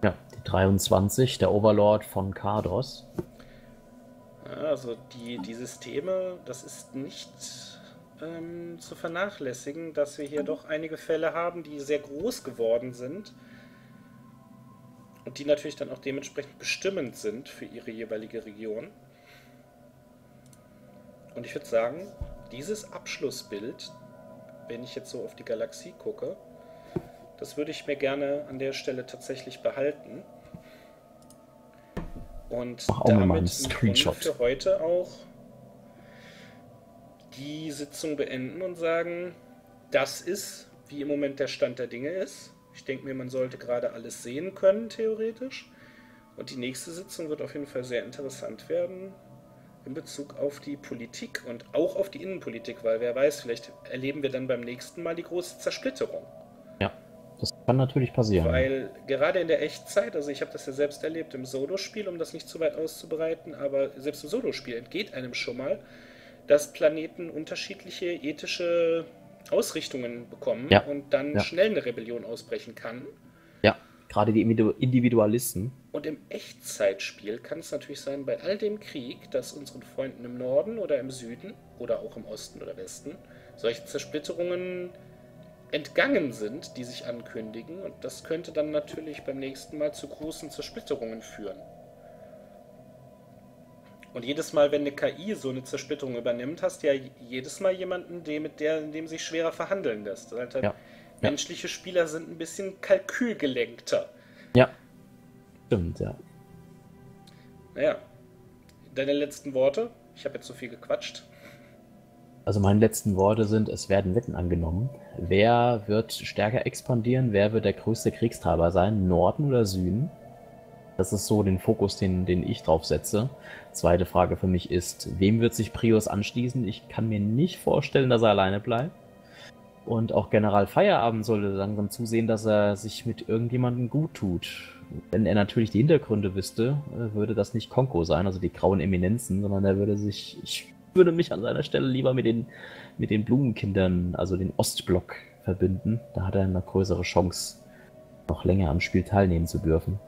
Ja, die 23, der Overlord von Kardos. Ja, also die, die Systeme, das ist nicht ähm, zu vernachlässigen, dass wir hier doch einige Fälle haben, die sehr groß geworden sind und die natürlich dann auch dementsprechend bestimmend sind für ihre jeweilige Region. Und ich würde sagen, dieses Abschlussbild, wenn ich jetzt so auf die Galaxie gucke, das würde ich mir gerne an der Stelle tatsächlich behalten. Und mal damit Screenshot. Für heute auch die Sitzung beenden und sagen, das ist, wie im Moment der Stand der Dinge ist. Ich denke mir, man sollte gerade alles sehen können, theoretisch. Und die nächste Sitzung wird auf jeden Fall sehr interessant werden in Bezug auf die Politik und auch auf die Innenpolitik, weil wer weiß, vielleicht erleben wir dann beim nächsten Mal die große Zersplitterung. Ja, das kann natürlich passieren. Weil gerade in der Echtzeit, also ich habe das ja selbst erlebt im Solo-Spiel, um das nicht zu weit auszubreiten, aber selbst im Solo-Spiel entgeht einem schon mal, dass Planeten unterschiedliche ethische Ausrichtungen bekommen Ja. und dann Ja. schnell eine Rebellion ausbrechen kann. Gerade die Individu- Individualisten. Und im Echtzeitspiel kann es natürlich sein, bei all dem Krieg, dass unseren Freunden im Norden oder im Süden oder auch im Osten oder Westen solche Zersplitterungen entgangen sind, die sich ankündigen. Und das könnte dann natürlich beim nächsten Mal zu großen Zersplitterungen führen. Und jedes Mal, wenn eine KI so eine Zersplitterung übernimmt, hast du ja jedes Mal jemanden, der mit der, dem sich schwerer verhandeln lässt. Halt halt Ja. Menschliche Spieler sind ein bisschen kalkülgelenkter. Ja. Stimmt, ja. Naja, deine letzten Worte? Ich habe jetzt so viel gequatscht. Also meine letzten Worte sind, es werden Wetten angenommen. Wer wird stärker expandieren? Wer wird der größte Kriegstreiber sein? Norden oder Süden? Das ist so den Fokus, den, den ich drauf setze. Zweite Frage für mich ist, wem wird sich Prius anschließen? Ich kann mir nicht vorstellen, dass er alleine bleibt. Und auch General Feierabend sollte langsam zusehen, dass er sich mit irgendjemandem gut tut. Wenn er natürlich die Hintergründe wüsste, äh, würde das nicht Konko sein, also die grauen Eminenzen, sondern er würde sich, ich würde mich an seiner Stelle lieber mit den, mit den Blumenkindern, also den Ostblock, verbinden. Da hat er eine größere Chance, noch länger am Spiel teilnehmen zu dürfen.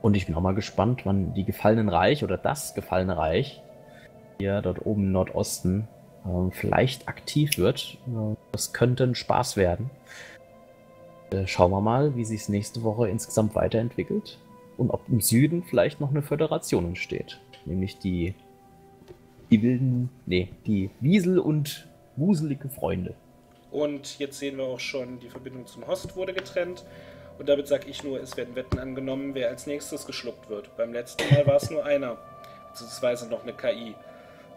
Und ich bin auch mal gespannt, wann die Gefallenen Reich oder das Gefallene Reich hier dort oben im Nordosten ähm, vielleicht aktiv wird. Äh, Das könnte ein Spaß werden. Äh, Schauen wir mal, wie sich es nächste Woche insgesamt weiterentwickelt und ob im Süden vielleicht noch eine Föderation entsteht. Nämlich die, die wilden, nee, die Wiesel und wuselige Freunde. Und jetzt sehen wir auch schon, die Verbindung zum Host wurde getrennt. Und damit sage ich nur, es werden Wetten angenommen, wer als nächstes geschluckt wird. Beim letzten Mal war es nur einer, beziehungsweise noch eine KI.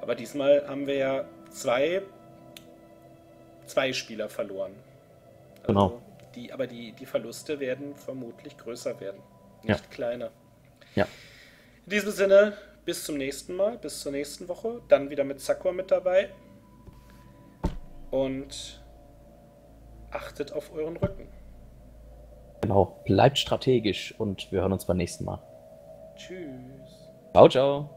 Aber diesmal haben wir ja zwei, zwei Spieler verloren. Also Genau. Die, aber die, die Verluste werden vermutlich größer werden, nicht Ja. kleiner. Ja. In diesem Sinne, bis zum nächsten Mal, bis zur nächsten Woche. Dann wieder mit Sakura mit dabei. Und achtet auf euren Rücken. Genau, bleibt strategisch und wir hören uns beim nächsten Mal. Tschüss. Ciao, ciao.